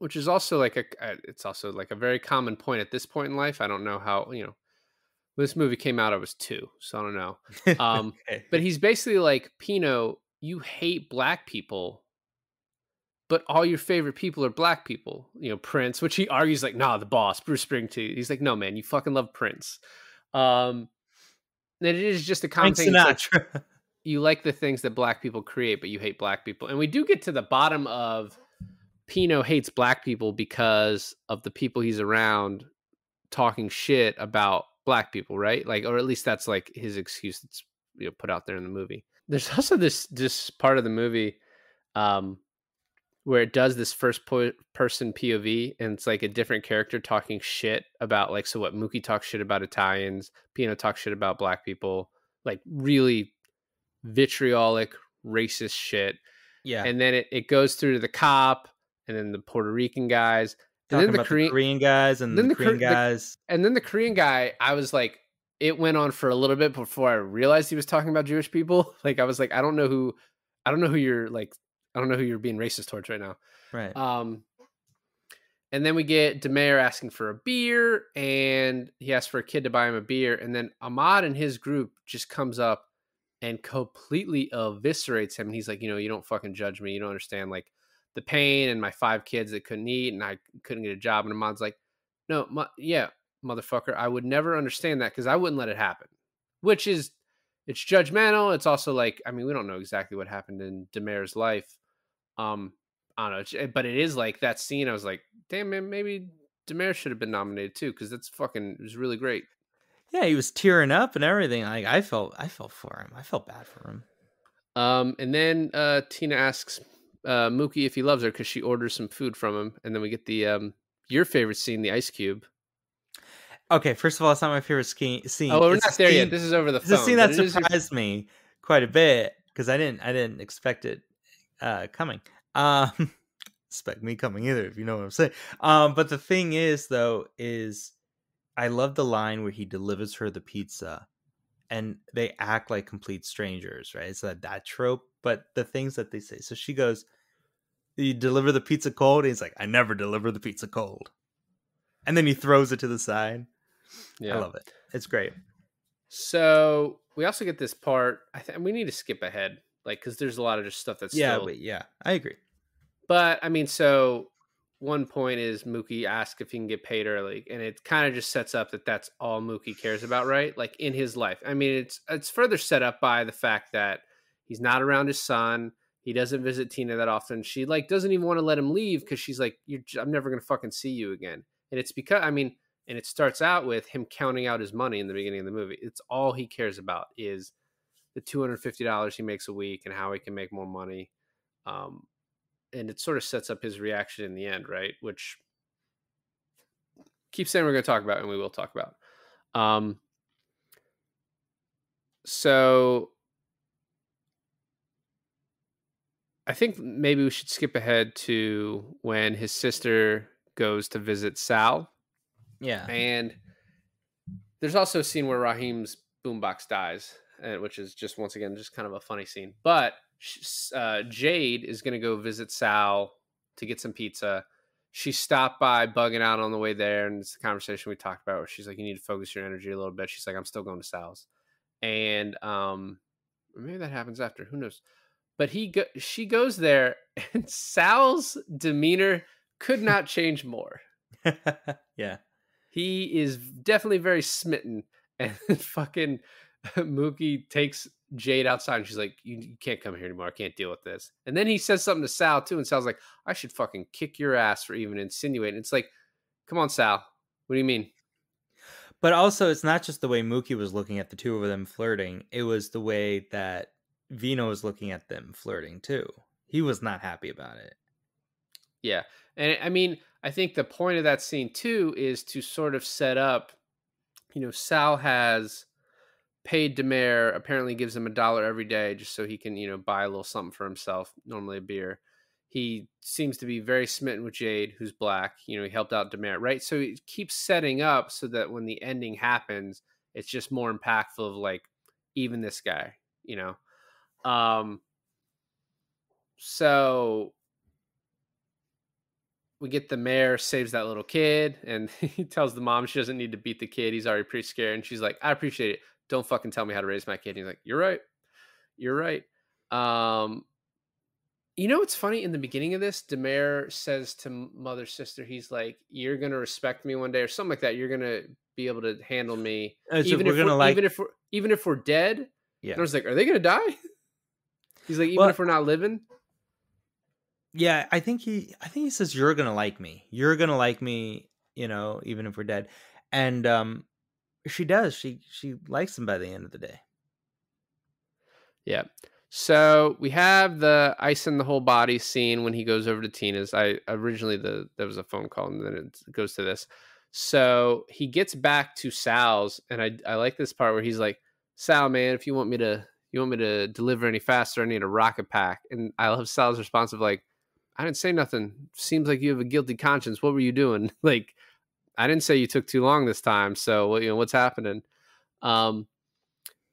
which is also like a uh, it's also like a very common point at this point in life. I don't know how, you know, when this movie came out I was 2, so I don't know. Um, Okay. but he's basically like, Pino, you hate black people, but all your favorite people are black people. You know, Prince, which he argues like, nah, the boss, Bruce Springsteen. He's like, no, man, you fucking love Prince. Um, and it is just a common Frank thing. It's like, Sinatra. You like the things that black people create, but you hate black people. And we do get to the bottom of Pino hates black people because of the people he's around talking shit about black people, right? Like, or at least that's like his excuse that's you know put out there in the movie. There's also this this part of the movie um where it does this first po- person POV and it's like a different character talking shit about like so what Mookie talks shit about Italians, Pino talks shit about black people, like really vitriolic racist shit. yeah And then it, it goes through to the cop and then the Puerto Rican guys. And Talking then the Korean, the Korean guys and then the the Kor- Korean the- guys. and then the Korean guy, I was like, it went on for a little bit before I realized he was talking about Jewish people. Like I was like, I don't know who, I don't know who you're like, I don't know who you're being racist towards right now. right. Um, and then we get Da Mayor asking for a beer, and he asks for a kid to buy him a beer, and then Ahmad and his group just comes up and completely eviscerates him. He's like, you know, you don't fucking judge me. You don't understand like the pain and my five kids that couldn't eat and I couldn't get a job. And Ahmad's like, no, mu- yeah, motherfucker, I would never understand that because I wouldn't let it happen. Which is, it's judgmental. It's also like, I mean, we don't know exactly what happened in Da Mayor's life. Um, I don't know, it's- but it is like that scene. I was like, damn man, maybe Da Mayor should have been nominated too because that's fucking it was really great. Yeah, he was tearing up and everything. Like I felt, I felt for him. I felt bad for him. Um, and then uh, Tina asks uh, Mookie if he loves her because she orders some food from him, and then we get the um, your favorite scene, the ice cube. Okay, first of all, it's not my favorite ski- scene. Oh, we're It's not there yet. This is over the It's a phone. scene that is your- surprised me quite a bit because I didn't, I didn't expect it uh, coming. Um, expect me coming either, if you know what I'm saying. Um, but the thing is, though, is I love the line where he delivers her the pizza, and they act like complete strangers, right? It's that that trope, but the things that they say. So she goes, "You deliver the pizza cold," and he's like, "I never deliver the pizza cold," and then he throws it to the side. Yeah. I love it. It's great. So we also get this part. I think we need to skip ahead, like because there's a lot of just stuff that's yeah, still. yeah, I agree. But I mean, so one point is Mookie asks if he can get paid early, and it kind of just sets up that that's all Mookie cares about, right? Like in his life. I mean, it's it's further set up by the fact that he's not around his son. He doesn't visit Tina that often. She like doesn't even want to let him leave because she's like, You're, I'm never gonna fucking see you again. And it's because I mean, and it starts out with him counting out his money in the beginning of the movie. It's all he cares about is the two hundred fifty dollars he makes a week and how he can make more money. Um, and it sort of sets up his reaction in the end, right? Which keep saying we're going to talk about, and we will talk about. Um, so I think maybe we should skip ahead to when his sister goes to visit Sal, Yeah. and there's also a scene where Raheem's boombox dies, uh, which is just once again just kind of a funny scene. But uh, Jade is going to go visit Sal to get some pizza. She stopped by Buggin' Out on the way there, and it's the conversation we talked about where she's like, "You need to focus your energy a little bit." She's like, "I'm still going to Sal's," and um, maybe that happens after. Who knows? But he go- she goes there, and Sal's demeanor could not change more yeah. he is definitely very smitten and fucking mookie takes jade outside and she's like you, you can't come here anymore i can't deal with this and then he says something to sal too and sal's like i should fucking kick your ass for even insinuating it's like come on sal what do you mean But also, it's not just the way Mookie was looking at the two of them flirting. It was the way that Vino was looking at them flirting too. He was not happy about it. Yeah. And I mean, I think the point of that scene too is to sort of set up, you know, Sal has paid Da Mayor, apparently gives him a dollar every day just so he can, you know, buy a little something for himself, normally a beer. He seems to be very smitten with Jade, who's black. You know, he helped out Da Mayor, right? So it keeps setting up so that when the ending happens, it's just more impactful of like, even this guy, you know. Um so we get the mayor saves that little kid and he tells the mom she doesn't need to beat the kid he's already pretty scared and she's like i appreciate it don't fucking tell me how to raise my kid. And he's like you're right. You're right. Um you know what's funny? In the beginning of this Da Mayor says to mother sister he's like you're gonna respect me one day or something like that. You're gonna be able to handle me Uh, so even we're if gonna we're, like- even if we're even if we're dead. Yeah. and i was like are they gonna die? He's like even Well- if we're not living? Yeah, I think he I think he says you're gonna like me. You're gonna like me, you know, even if we're dead. And um she does. She she likes him by the end of the day. Yeah. So we have the ice in the whole body scene when he goes over to Tina's. I originally the there was a phone call and then it goes to this. So he gets back to Sal's and I I like this part where he's like, Sal, man, if you want me to you want me to deliver any faster, I need a rocket pack. And I love Sal's response of like, I didn't say nothing. Seems like you have a guilty conscience. What were you doing? like, I didn't say you took too long this time. So you know what's happening? Um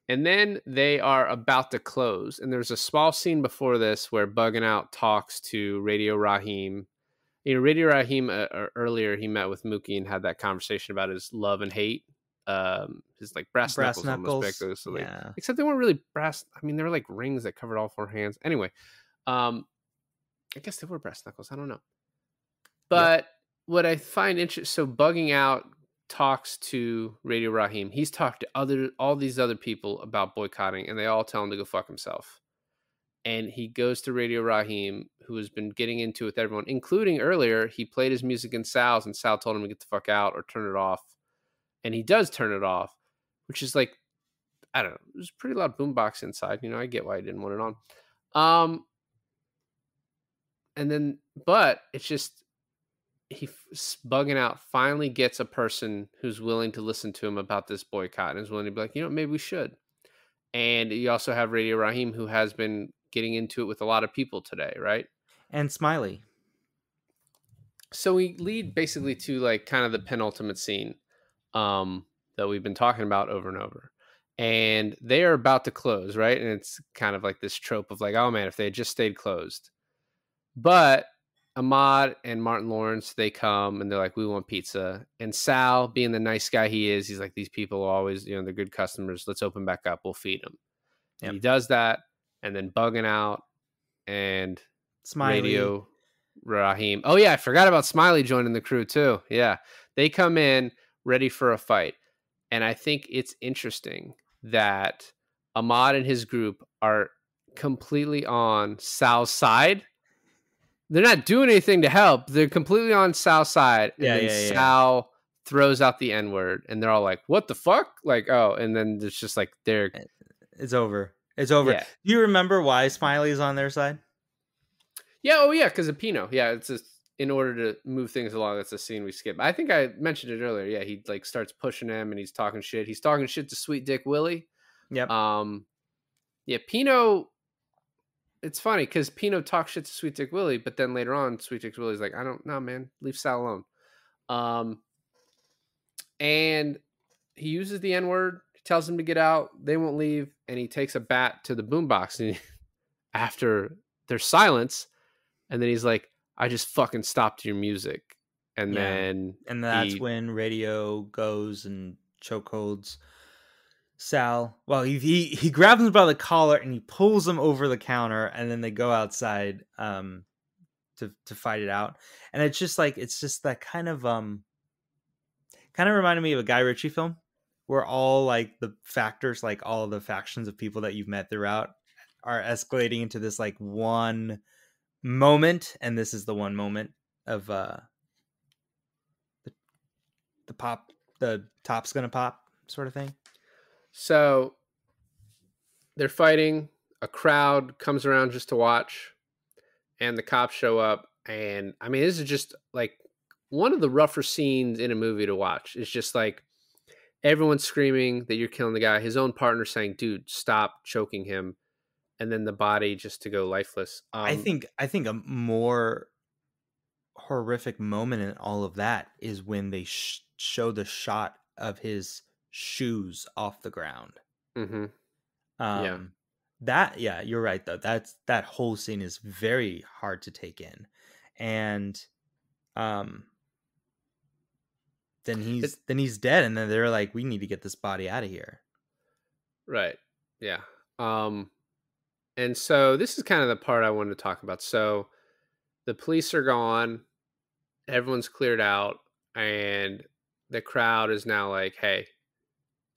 and then they are about to close. And there's a small scene before this where Buggin' Out talks to Radio Raheem. You know, Radio Raheem uh, uh, earlier he met with Mookie and had that conversation about his love and hate. Um, his like brass, Brass knuckles, almost knuckles. big, so like yeah. except they weren't really brass. I mean, they were like rings that covered all four hands. Anyway, um, I guess they were brass knuckles. I don't know. But what I find interesting, so Buggin' Out talks to Radio Raheem. He's talked to other all these other people about boycotting, and they all tell him to go fuck himself. And he goes to Radio Raheem, who has been getting into it with everyone, including earlier. He played his music in Sal's, and Sal told him to get the fuck out or turn it off. And he does turn it off, which is like I don't know. There's a pretty loud boombox inside. You know, I get why he didn't want it on. Um, and then, but it's just he Buggin' Out. Finally, gets a person who's willing to listen to him about this boycott and is willing to be like, you know, maybe we should. And you also have Radio Raheem, who has been getting into it with a lot of people today, right? And Smiley. so we lead basically to like kind of the penultimate scene um that we've been talking about over and over and they are about to close right and it's kind of like this trope of like oh man if they had just stayed closed but ahmad and martin lawrence they come and they're like we want pizza and sal being the nice guy he is he's like these people always you know they're good customers let's open back up we'll feed them Yep. he does that and then Buggin' Out and Smiley. Radio Raheem. Oh yeah, I forgot about Smiley joining the crew too. Yeah. They come in ready for a fight. And I think it's interesting that Ahmad and his group are completely on Sal's side. They're not doing anything to help. They're completely on Sal's side. And Yeah, then yeah, yeah. Sal throws out the N-word and they're all like, What the fuck? Like, oh, and then it's just like they're It's over. It's over. Yeah. Do you remember why Smiley's on their side? Yeah, oh yeah, because of Pino. Yeah, it's just in order to move things along. That's a scene we skip. I think I mentioned it earlier. Yeah, he like starts pushing him and he's talking shit. He's talking shit to Sweet Dick Willie. Yep. Um, yeah, Pino. It's funny because Pino talks shit to Sweet Dick Willie, but then later on, Sweet Dick Willie's like, "I don't know, man. Leave Sal alone." Um, and he uses the N word. Tells him to get out. They won't leave, and he takes a bat to the boombox. And he- after there's silence, and then he's like, "I just fucking stopped your music." And Yeah. then and that's he- when radio goes and chokeholds Sal. Well, he, he he grabs him by the collar and he pulls him over the counter, and then they go outside um to to fight it out. And it's just like it's just that kind of um kind of reminded me of a Guy Ritchie film where all like the factors, like all the factions of people that you've met throughout, are escalating into this like one moment, and this is the one moment of uh the, the pop the top's gonna pop sort of thing. So they're fighting. A crowd comes around just to watch, and the cops show up. And I mean, this is just like one of the rougher scenes in a movie to watch. It's just like everyone's screaming that you're killing the guy. His own partner saying, "Dude, stop choking him," and then the body just to go lifeless. Um, I think I think a more horrific moment in all of that is when they sh- show the shot of his shoes off the ground. mhm. Um, Yeah. That yeah, you're right though. That's that whole scene is very hard to take in, and um, then he's then he's dead, and then they're like, we need to get this body out of here. Right. Yeah. Um and so this is kind of the part I wanted to talk about. So the police are gone, everyone's cleared out, and the crowd is now like, "Hey,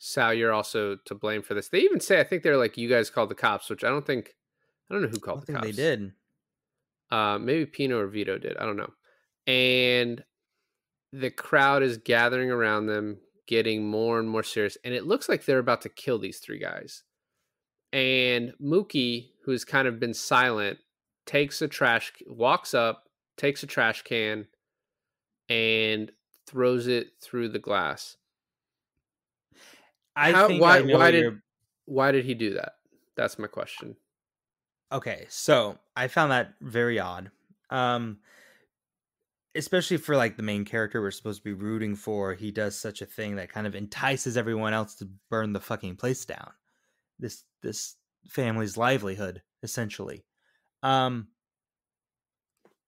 Sal, you're also to blame for this." They even say, I think they're like, "You guys called the cops," which I don't think, I don't know who called the cops. they did. Uh, maybe Pino or Vito did. I don't know. And the crowd is gathering around them, getting more and more serious. And it looks like they're about to kill these three guys. And Mookie, who's kind of been silent, takes a trash, walks up, takes a trash can, and throws it through the glass. I How- think why- I know why did- you're- Why did he do that? That's my question. Okay, so I found that very odd. Um especially for like the main character we're supposed to be rooting for, he does such a thing that kind of entices everyone else to burn the fucking place down. This this family's livelihood essentially. Um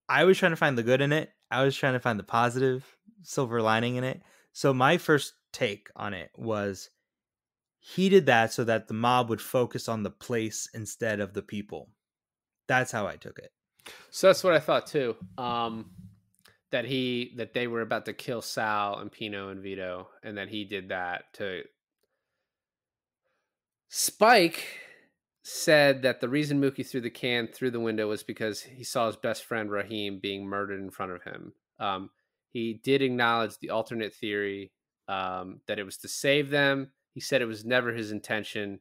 I was trying to find the good in it. I was trying to find the positive silver lining in it. So my first take on it was he did that so that the mob would focus on the place instead of the people. That's how I took it. So that's what I thought too. Um, that he that they were about to kill Sal and Pino and Vito, and that he did that to. Spike said that the reason Mookie threw the can through the window was because he saw his best friend Raheem being murdered in front of him. Um, he did acknowledge the alternate theory um, that it was to save them. He said it was never his intention,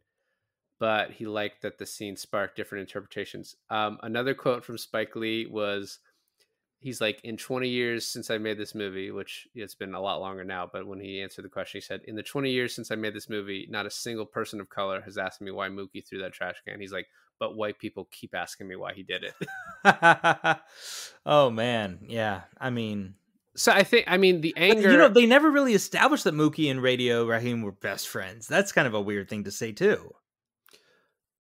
but he liked that the scene sparked different interpretations. Um, another quote from Spike Lee was, "He's like, in 20 years since I made this movie, which it's been a lot longer now, but when he answered the question, he said, in the 20 years since I made this movie, not a single person of color has asked me why Mookie threw that trash can. He's like, but white people keep asking me why he did it. oh man, yeah. I mean, so I think, I mean, the anger. you know, they never really established that Mookie and Radio Raheem were best friends. That's kind of a weird thing to say too.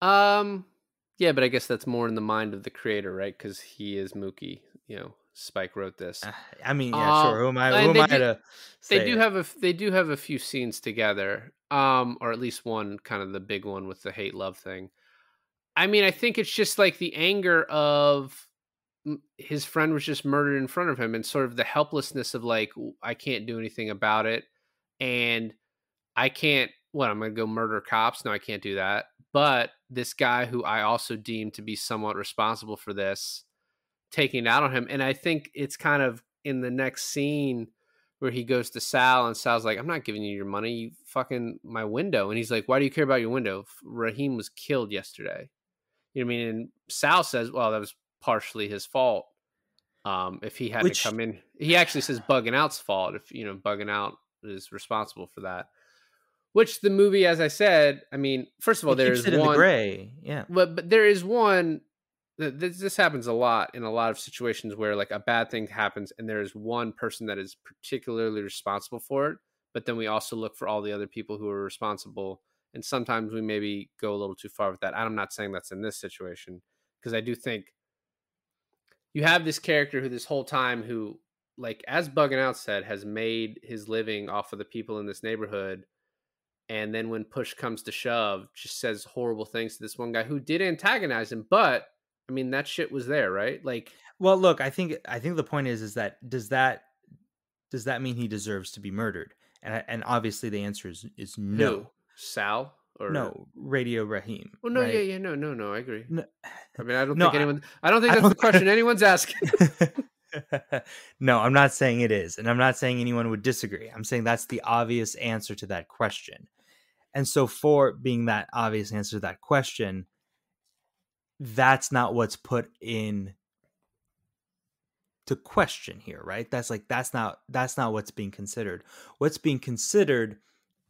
Um, yeah, but I guess that's more in the mind of the creator, right? Because he is Mookie. You know, Spike wrote this. Uh, I mean, yeah, sure. Who am I? Who am they I do- to? They say do it? have a they do have a few scenes together, um, or at least one kind of the big one with the hate love thing. I mean, I think it's just like the anger of his friend was just murdered in front of him, and sort of the helplessness of like I can't do anything about it, and I can't. What I'm gonna go murder cops? No, I can't do that. But this guy who I also deem to be somewhat responsible for this, taking it out on him, and I think it's kind of in the next scene where he goes to Sal and Sal's like, I'm not giving you your money. You fucking my window. And he's like, Why do you care about your window? Raheem was killed yesterday. You know what I mean? And Sal says, Well, that was partially his fault. Um, if he had Which- to come in, he actually says Buggin' Out's fault. If you know, Buggin' Out is responsible for that. Which the movie, as I said, I mean, first of all, there is there keeps is it in the one gray. Yeah. but but there is one th- this, this happens a lot in a lot of situations where like a bad thing happens and there is one person that is particularly responsible for it but then we also look for all the other people who are responsible and sometimes we maybe go a little too far with that i'm not saying that's in this situation because i do think you have this character who this whole time who like as Buggin' Out said has made his living off of the people in this neighborhood and then when push comes to shove just says horrible things to this one guy who did antagonize him but i mean that shit was there right like Well, look, I think I think the point is is that does that does that mean he deserves to be murdered? And and obviously the answer is is no. who? sal or No, Radio Raheem. well no right? yeah yeah no no no i agree No, i mean i don't No, think anyone i don't think that's the don't- question anyone's asking no, I'm not saying it is, and I'm not saying anyone would disagree. I'm saying that's the obvious answer to that question. And so, for being that obvious answer to that question, that's not what's put in to question here, right? That's like that's not that's not what's being considered. What's being considered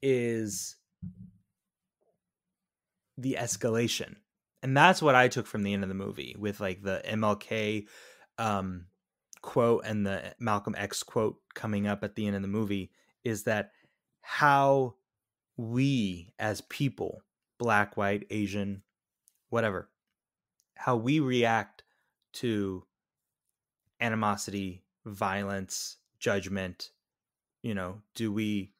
is the escalation. And that's what I took from the end of the movie with like the MLK um quote and the Malcolm X quote coming up at the end of the movie is that how we as people, black, white, Asian, whatever, how we react to animosity, violence, judgment, you know, do we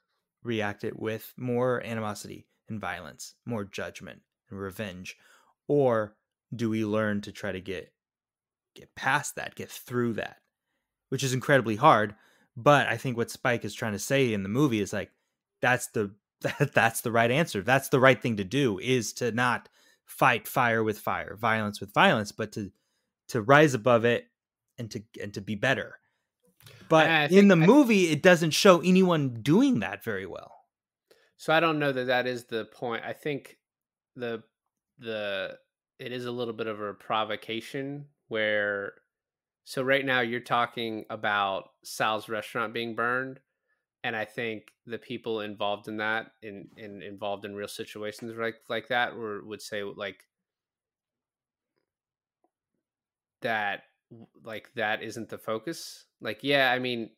react it with more animosity and violence, more judgment and revenge, or do we learn to try to get get past that, get through that, which is incredibly hard. But I think what Spike is trying to say in the movie is like that's the that, that's the right answer. That's the right thing to do is to not fight fire with fire, violence with violence, but to to rise above it and to and to be better. But I in the I- movie, it doesn't show anyone doing that very well. So I don't know that that is the point. I think the the it is a little bit of a provocation where so right now you're talking about Sal's restaurant being burned and I think the people involved in that in, in involved in real situations like like that were would say like that like that isn't the focus. Like yeah, I mean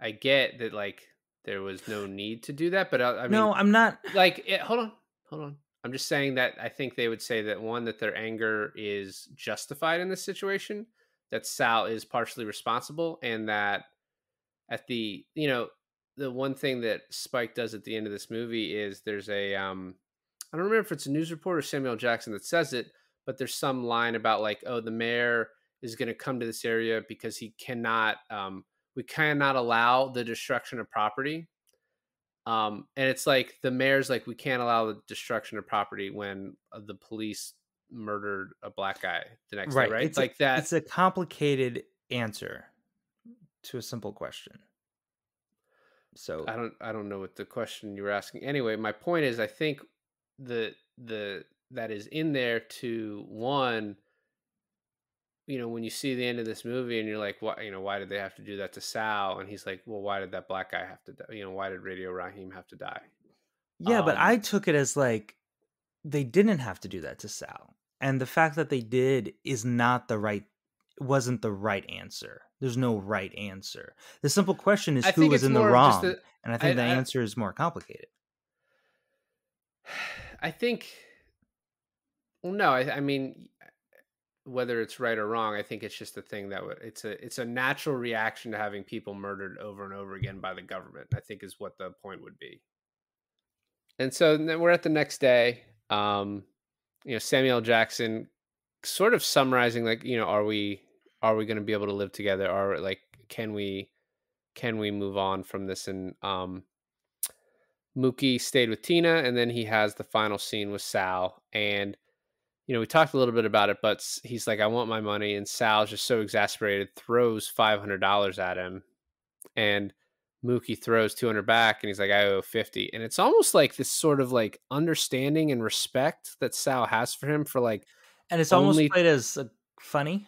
I get that like there was no need to do that, but uh, I, I mean no, I'm not. like it, hold on hold on i'm just saying that i think they would say that one that their anger is justified in this situation that Sal is partially responsible and that at the you know the one thing that Spike does at the end of this movie is there's a um I don't remember if it's a news reporter or Samuel Jackson that says it, but there's some line about like oh the mayor is going to come to this area because he cannot um we cannot allow the destruction of property. Um and it's like the mayor's like we can't allow the destruction of property when uh, the police murdered a black guy the next right day, right? it's like a, that it's a complicated answer to a simple question so I don't I don't know what the question you were asking. Anyway, my point is I think the the that is in there to one you know when you see the end of this movie and you're like why you know why did they have to do that to Sal? And he's like well why did that black guy have to die you know why did Radio Raheem have to die? Yeah but um, i took it as like they didn't have to do that to sal and the fact that they did is not the right wasn't the right answer. There's no right answer. The simple question is I who was in the wrong a- and i think I- the I- answer is more complicated. I think well no I I mean whether it's right or wrong I think it's just a thing that would it's a it's a natural reaction to having people murdered over and over again by the government I think is what the point would be. And so then we're at the next day um you know Samuel Jackson sort of summarizing like you know are we are we going to be able to live together? Or like can we can we move on from this? And um Mookie stayed with Tina, and then he has the final scene with Sal. And you know, we talked a little bit about it, but he's like, "I want my money," and Sal's just so exasperated, throws five hundred dollars at him, and Mookie throws two hundred back, and he's like, "I owe 50. And it's almost like this sort of like understanding and respect that Sal has for him for like, and it's almost Only- played as funny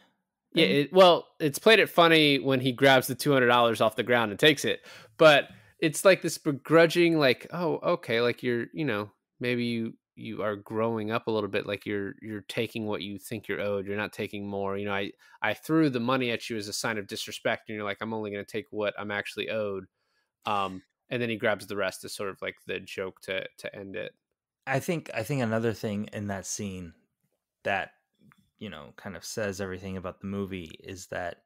yeah, it, well, it's played it funny when he grabs the two hundred dollars off the ground and takes it, but it's like this begrudging, like, oh, okay, like you're, you know, maybe you you are growing up a little bit, like you're you're taking what you think you're owed, you're not taking more. You know, I I threw the money at you as a sign of disrespect, and you're like, I'm only going to take what I'm actually owed. Um, and then he grabs the rest as sort of like the joke to to end it. I think I think another thing in that scene that you know kind of says everything about the movie is that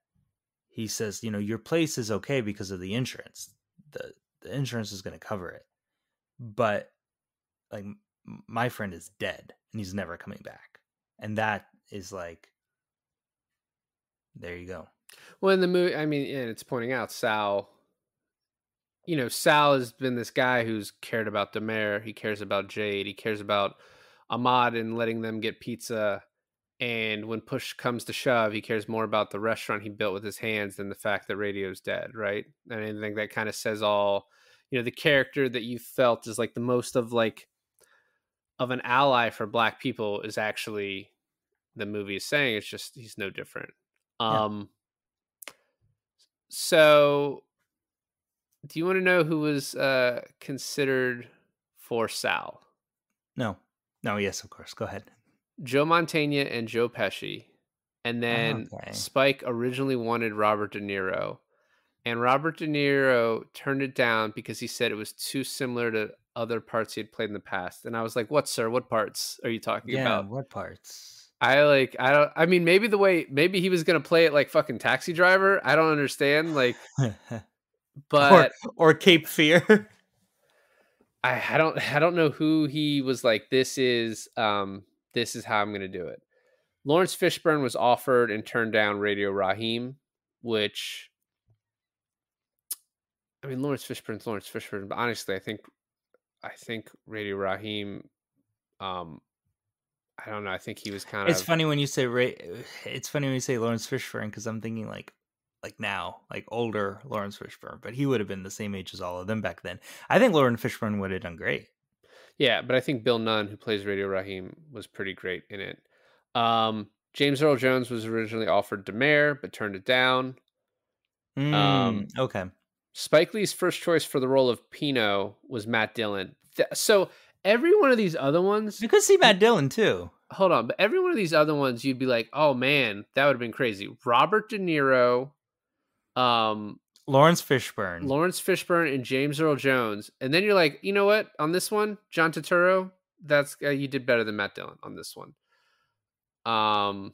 he says, you know, your place is okay because of the insurance. The the insurance is going to cover it. But like my friend is dead and he's never coming back. And that is like there you go. Well, in the movie, I mean, and it's pointing out Sal. You know, Sal has been this guy who's cared about Da Mayor. He cares about Jade. He cares about Ahmad and letting them get pizza. And when push comes to shove, he cares more about the restaurant he built with his hands than the fact that Radio's dead, right? And I think that kind of says all. You know, the character that you felt is like the most of like of an ally for Black people is actually the movie is saying. It's just he's no different. Yeah. Um. So, do you want to know who was uh, considered for Sal? No. No, yes, of course. Go ahead. Joe Mantegna and Joe Pesci. And then Okay. Spike originally wanted Robert De Niro. And Robert De Niro turned it down because he said it was too similar to other parts he had played in the past. And I was like, "What, sir? What parts are you talking Yeah, about?" what parts? I like I don't I mean maybe the way maybe he was going to play it like fucking Taxi Driver. I don't understand like but or, or Cape Fear. I, I don't I don't know who he was like this is um this is how I'm gonna do it. Laurence Fishburne was offered and turned down Radio Raheem, which I mean Laurence Fishburne's Laurence Fishburne, but honestly I think I think Radio Raheem um I don't know, I think he was kind of. It's funny when you say Ray. It's funny when you say Laurence Fishburne because I'm thinking like, like now, like older Laurence Fishburne, but he would have been the same age as all of them back then. I think Laurence Fishburne would have done great. Yeah, but I think Bill Nunn, who plays Radio Raheem, was pretty great in it. Um, James Earl Jones was originally offered Da Mayor, but turned it down. Mm, Um, okay, Spike Lee's first choice for the role of Pino was Matt Dillon. Th- So every one of these other ones, you could see Matt Dillon too. hold on, but every one of these other ones, you'd be like, oh man, that would have been crazy. Robert De Niro, um, Laurence Fishburne. Laurence Fishburne, and James Earl Jones, and then you're like, you know what? On this one, John Turturro, that's uh, you did better than Matt Dillon on this one. Um,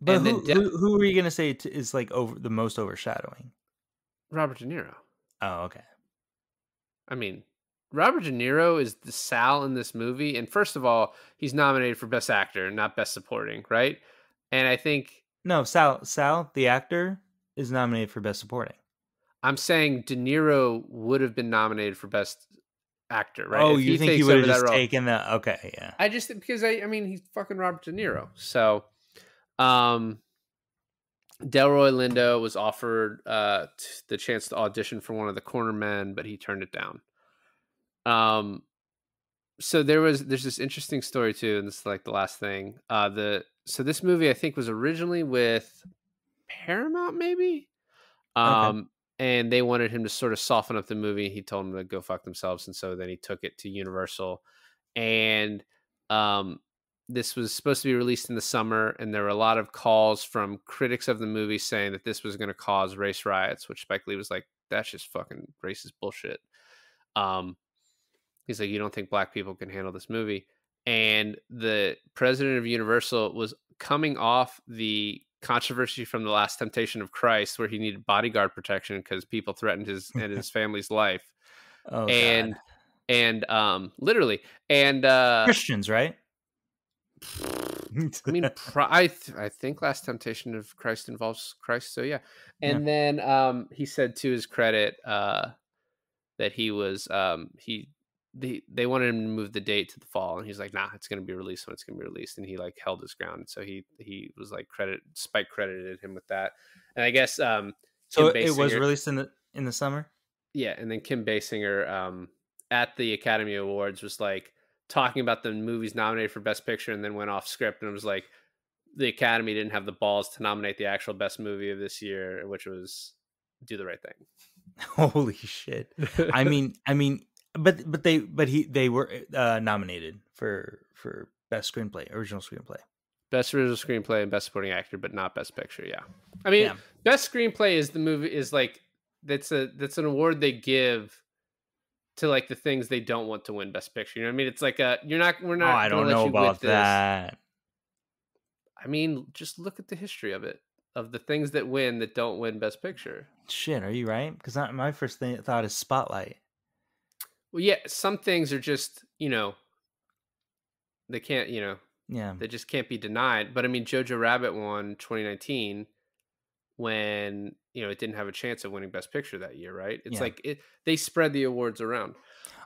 But who, De- who who are you gonna say t- is like over the most overshadowing? Robert De Niro. Oh, okay. I mean, Robert De Niro is the Sal in this movie, and first of all, he's nominated for Best Actor, not Best Supporting, right? And I think No, Sal Sal the actor is nominated for best supporting. I'm saying De Niro would have been nominated for Best Actor, right? Oh, If you think he would have just taken the? Okay, yeah. I just because I I mean he's fucking Robert De Niro. So um Delroy Lindo was offered uh the chance to audition for one of the corner men, but he turned it down. Um so there was there's this interesting story too, and this is like the last thing. Uh the so this movie I think was originally with Paramount, maybe? Um and they wanted him to sort of soften up the movie. He told them to go fuck themselves, and so then he took it to Universal. And um, this was supposed to be released in the summer, and there were a lot of calls from critics of the movie saying that this was going to cause race riots, which Spike Lee was like, "That's just fucking racist bullshit." Um, he's like, "You don't think black people can handle this movie?" And the president of Universal was coming off the controversy from the last temptation of christ where he needed bodyguard protection because people threatened his and his family's life Oh, and God. and um literally and uh Christians, right? I mean pri- I, th- I think last temptation of christ involves christ so yeah. And then um he said to his credit uh that he was um he they, they wanted him to move the date to the fall and he's like nah it's going to be released when it's going to be released and he like held his ground so he he was like credit spike credited him with that. And i guess um so Kim it was released in the in the summer. yeah, and then Kim Basinger um, at the Academy Awards was like talking about the movies nominated for Best Picture, and then went off script and it was like, the Academy didn't have the balls to nominate the actual best movie of this year, which was Do the Right Thing. Holy shit! I mean, I mean, but but they but he they were uh, nominated for for best screenplay, original screenplay. best original screenplay and best supporting actor, but not Best Picture. Yeah, I mean, Yeah. best screenplay is the movie is like that's a that's an award they give to like the things they don't want to win Best Picture. You know what I mean? It's like a you're not we're Oh, not. I don't know about this. that. I mean, just look at the history of it, of the things that win that don't win Best Picture. Shit, are you right? Because my first thing thought is Spotlight. Well, yeah, some things are just, you know, they can't, you know, Yeah, they just can't be denied. But I mean, Jojo Rabbit won 2019 when, you know, it didn't have a chance of winning Best Picture that year, right? It's Yeah. like it, they spread the awards around.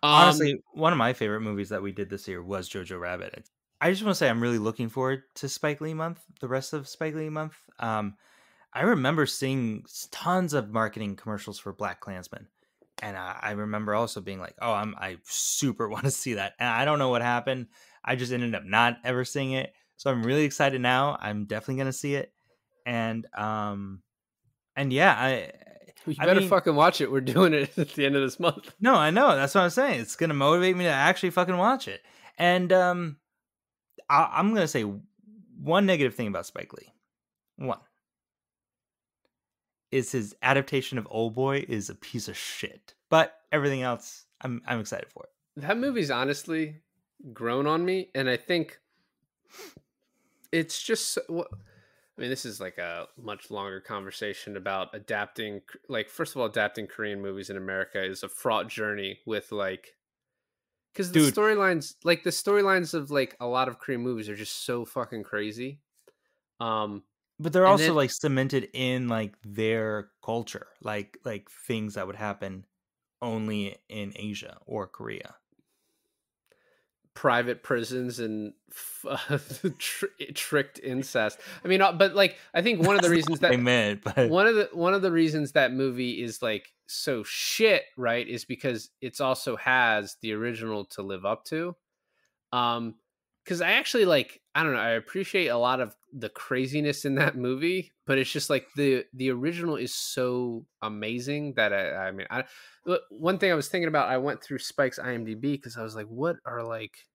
Um, honestly, one of my favorite movies that we did this year was Jojo Rabbit. I just want to say I'm really looking forward to Spike Lee month, the rest of Spike Lee month. Um, I remember seeing tons of marketing commercials for BlacKkKlansman, and I, I remember also being like, "Oh, I'm I super want to see that." And I don't know what happened. I just ended up not ever seeing it, so I'm really excited now. I'm definitely gonna see it, and um, and yeah, I you I better mean- fucking watch it. We're doing it at the end of this month. No, I know. That's what I'm saying. It's gonna motivate me to actually fucking watch it. And um, I- I'm gonna say one negative thing about Spike Lee. One is his adaptation of Oldboy is a piece of shit. But everything else, I'm I'm excited for it. that movie's honestly grown on me and i think it's just i mean this is like a much longer conversation about adapting like first of all adapting korean movies in america is a fraught journey with like because the storylines like the storylines of like a lot of korean movies are just so fucking crazy um But they're also then- like cemented in like their culture, like like things that would happen only in Asia or Korea. Private prisons and f- tr- tricked incest. I mean uh, but like i think one of the reasons that I meant, but one of the one of the reasons that movie is like so shit right is because it's also has the original to live up to. Um because i actually like i don't know i appreciate a lot of the craziness in that movie but it's just like the the original is so amazing that i i mean i uh, one thing i was thinking about i went through spike's imdb because i was like what are like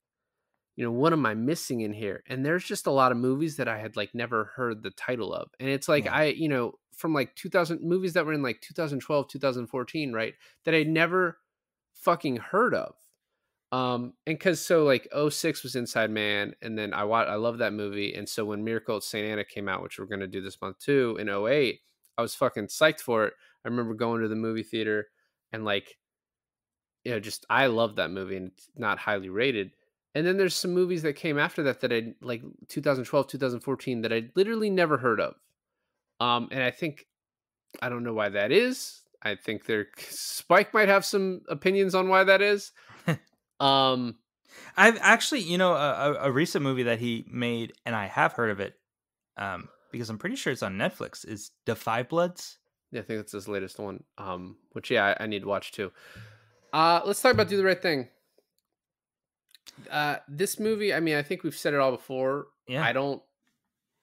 you know what am i missing in here and there's just a lot of movies that i had like never heard the title of and it's like Yeah. i you know from like 2000 movies that were in like 2012 2014 right that i never fucking heard of Um, and because so like 06 was Inside Man, and then I wa- I love that movie, and so when Miracle at St. Anna came out, which we're gonna do this month too, in 08, I was fucking psyched for it. I remember going to the movie theater and like, you know, just I love that movie, and it's not highly rated. And then there's some movies that came after that that I like 2012, 2014 that I literally never heard of. Um, and I think I don't know why that is. I think there Spike might have some opinions on why that is. Um, I've actually, you know, a, a- recent movie that he made, and I have heard of it, um, because I'm pretty sure it's on Netflix. Is The Five Bloods? yeah, I think that's his latest one. Um, which yeah, I, I need to watch too. Uh, let's talk about Do the Right Thing. Uh, this movie, I mean, I think we've said it all before. Yeah. I don't.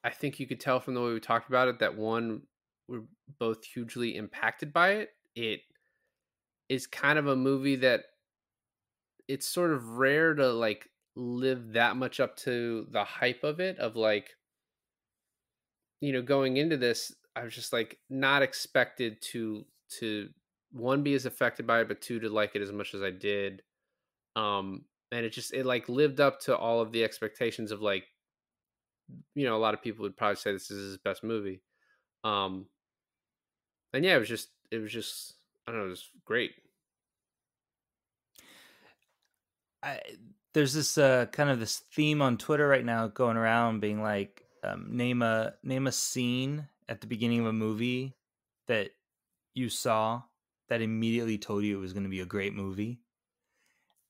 I think you could tell from the way we talked about it that one, we're both hugely impacted by it. It is kind of a movie that it's sort of rare to like live that much up to the hype of it. Of like, you know, going into this, I was just like not expected to to one be as affected by it, but two to like it as much as I did. Um, and it just it like lived up to all of the expectations of like you know a lot of people would probably say this is his best movie um and yeah it was just it was just i don't know it was great I, there's this uh, kind of this theme on Twitter right now going around, being like, um, name a name a scene at the beginning of a movie that you saw that immediately told you it was going to be a great movie,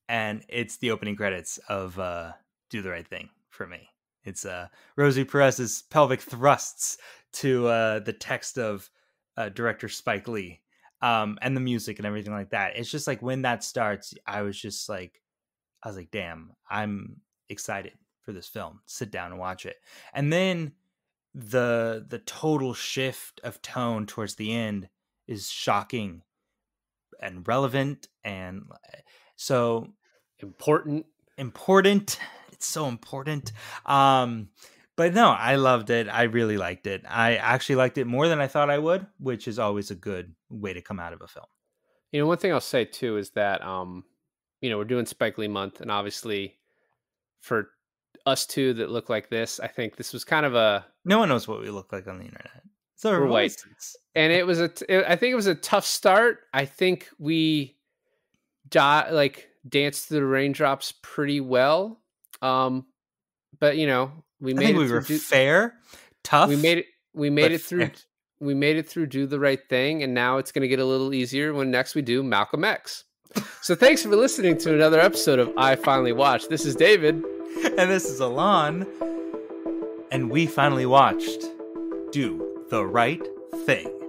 and it's the opening credits of uh, Do the Right Thing for me. It's uh, Rosie Perez's pelvic thrusts to uh, the text of uh, director Spike Lee, um, and the music and everything like that. It's just like when that starts, I was just like. I was like, damn, I'm excited for this film. Sit down and watch it. And then the the total shift of tone towards the end is shocking and relevant and uh, so important important. It's so important. Um but no, I loved it. I really liked it. I actually liked it more than I thought I would, which is always a good way to come out of a film. you know one thing i'll say too is that um you know we're doing spike lee month and obviously for us two that look like this i think this was kind of a No one knows what we look like on the internet. So We're white. and it was a t- i think it was a tough start i think we di- like danced through the raindrops pretty well um but you know we made it we through were do- fair, tough. we made it we made it through fair. we made it through do the right thing and now it's going to get a little easier when next we do malcolm x so thanks for listening to another episode of i finally watched this is david and this is Alon. And we finally watched Do the Right Thing.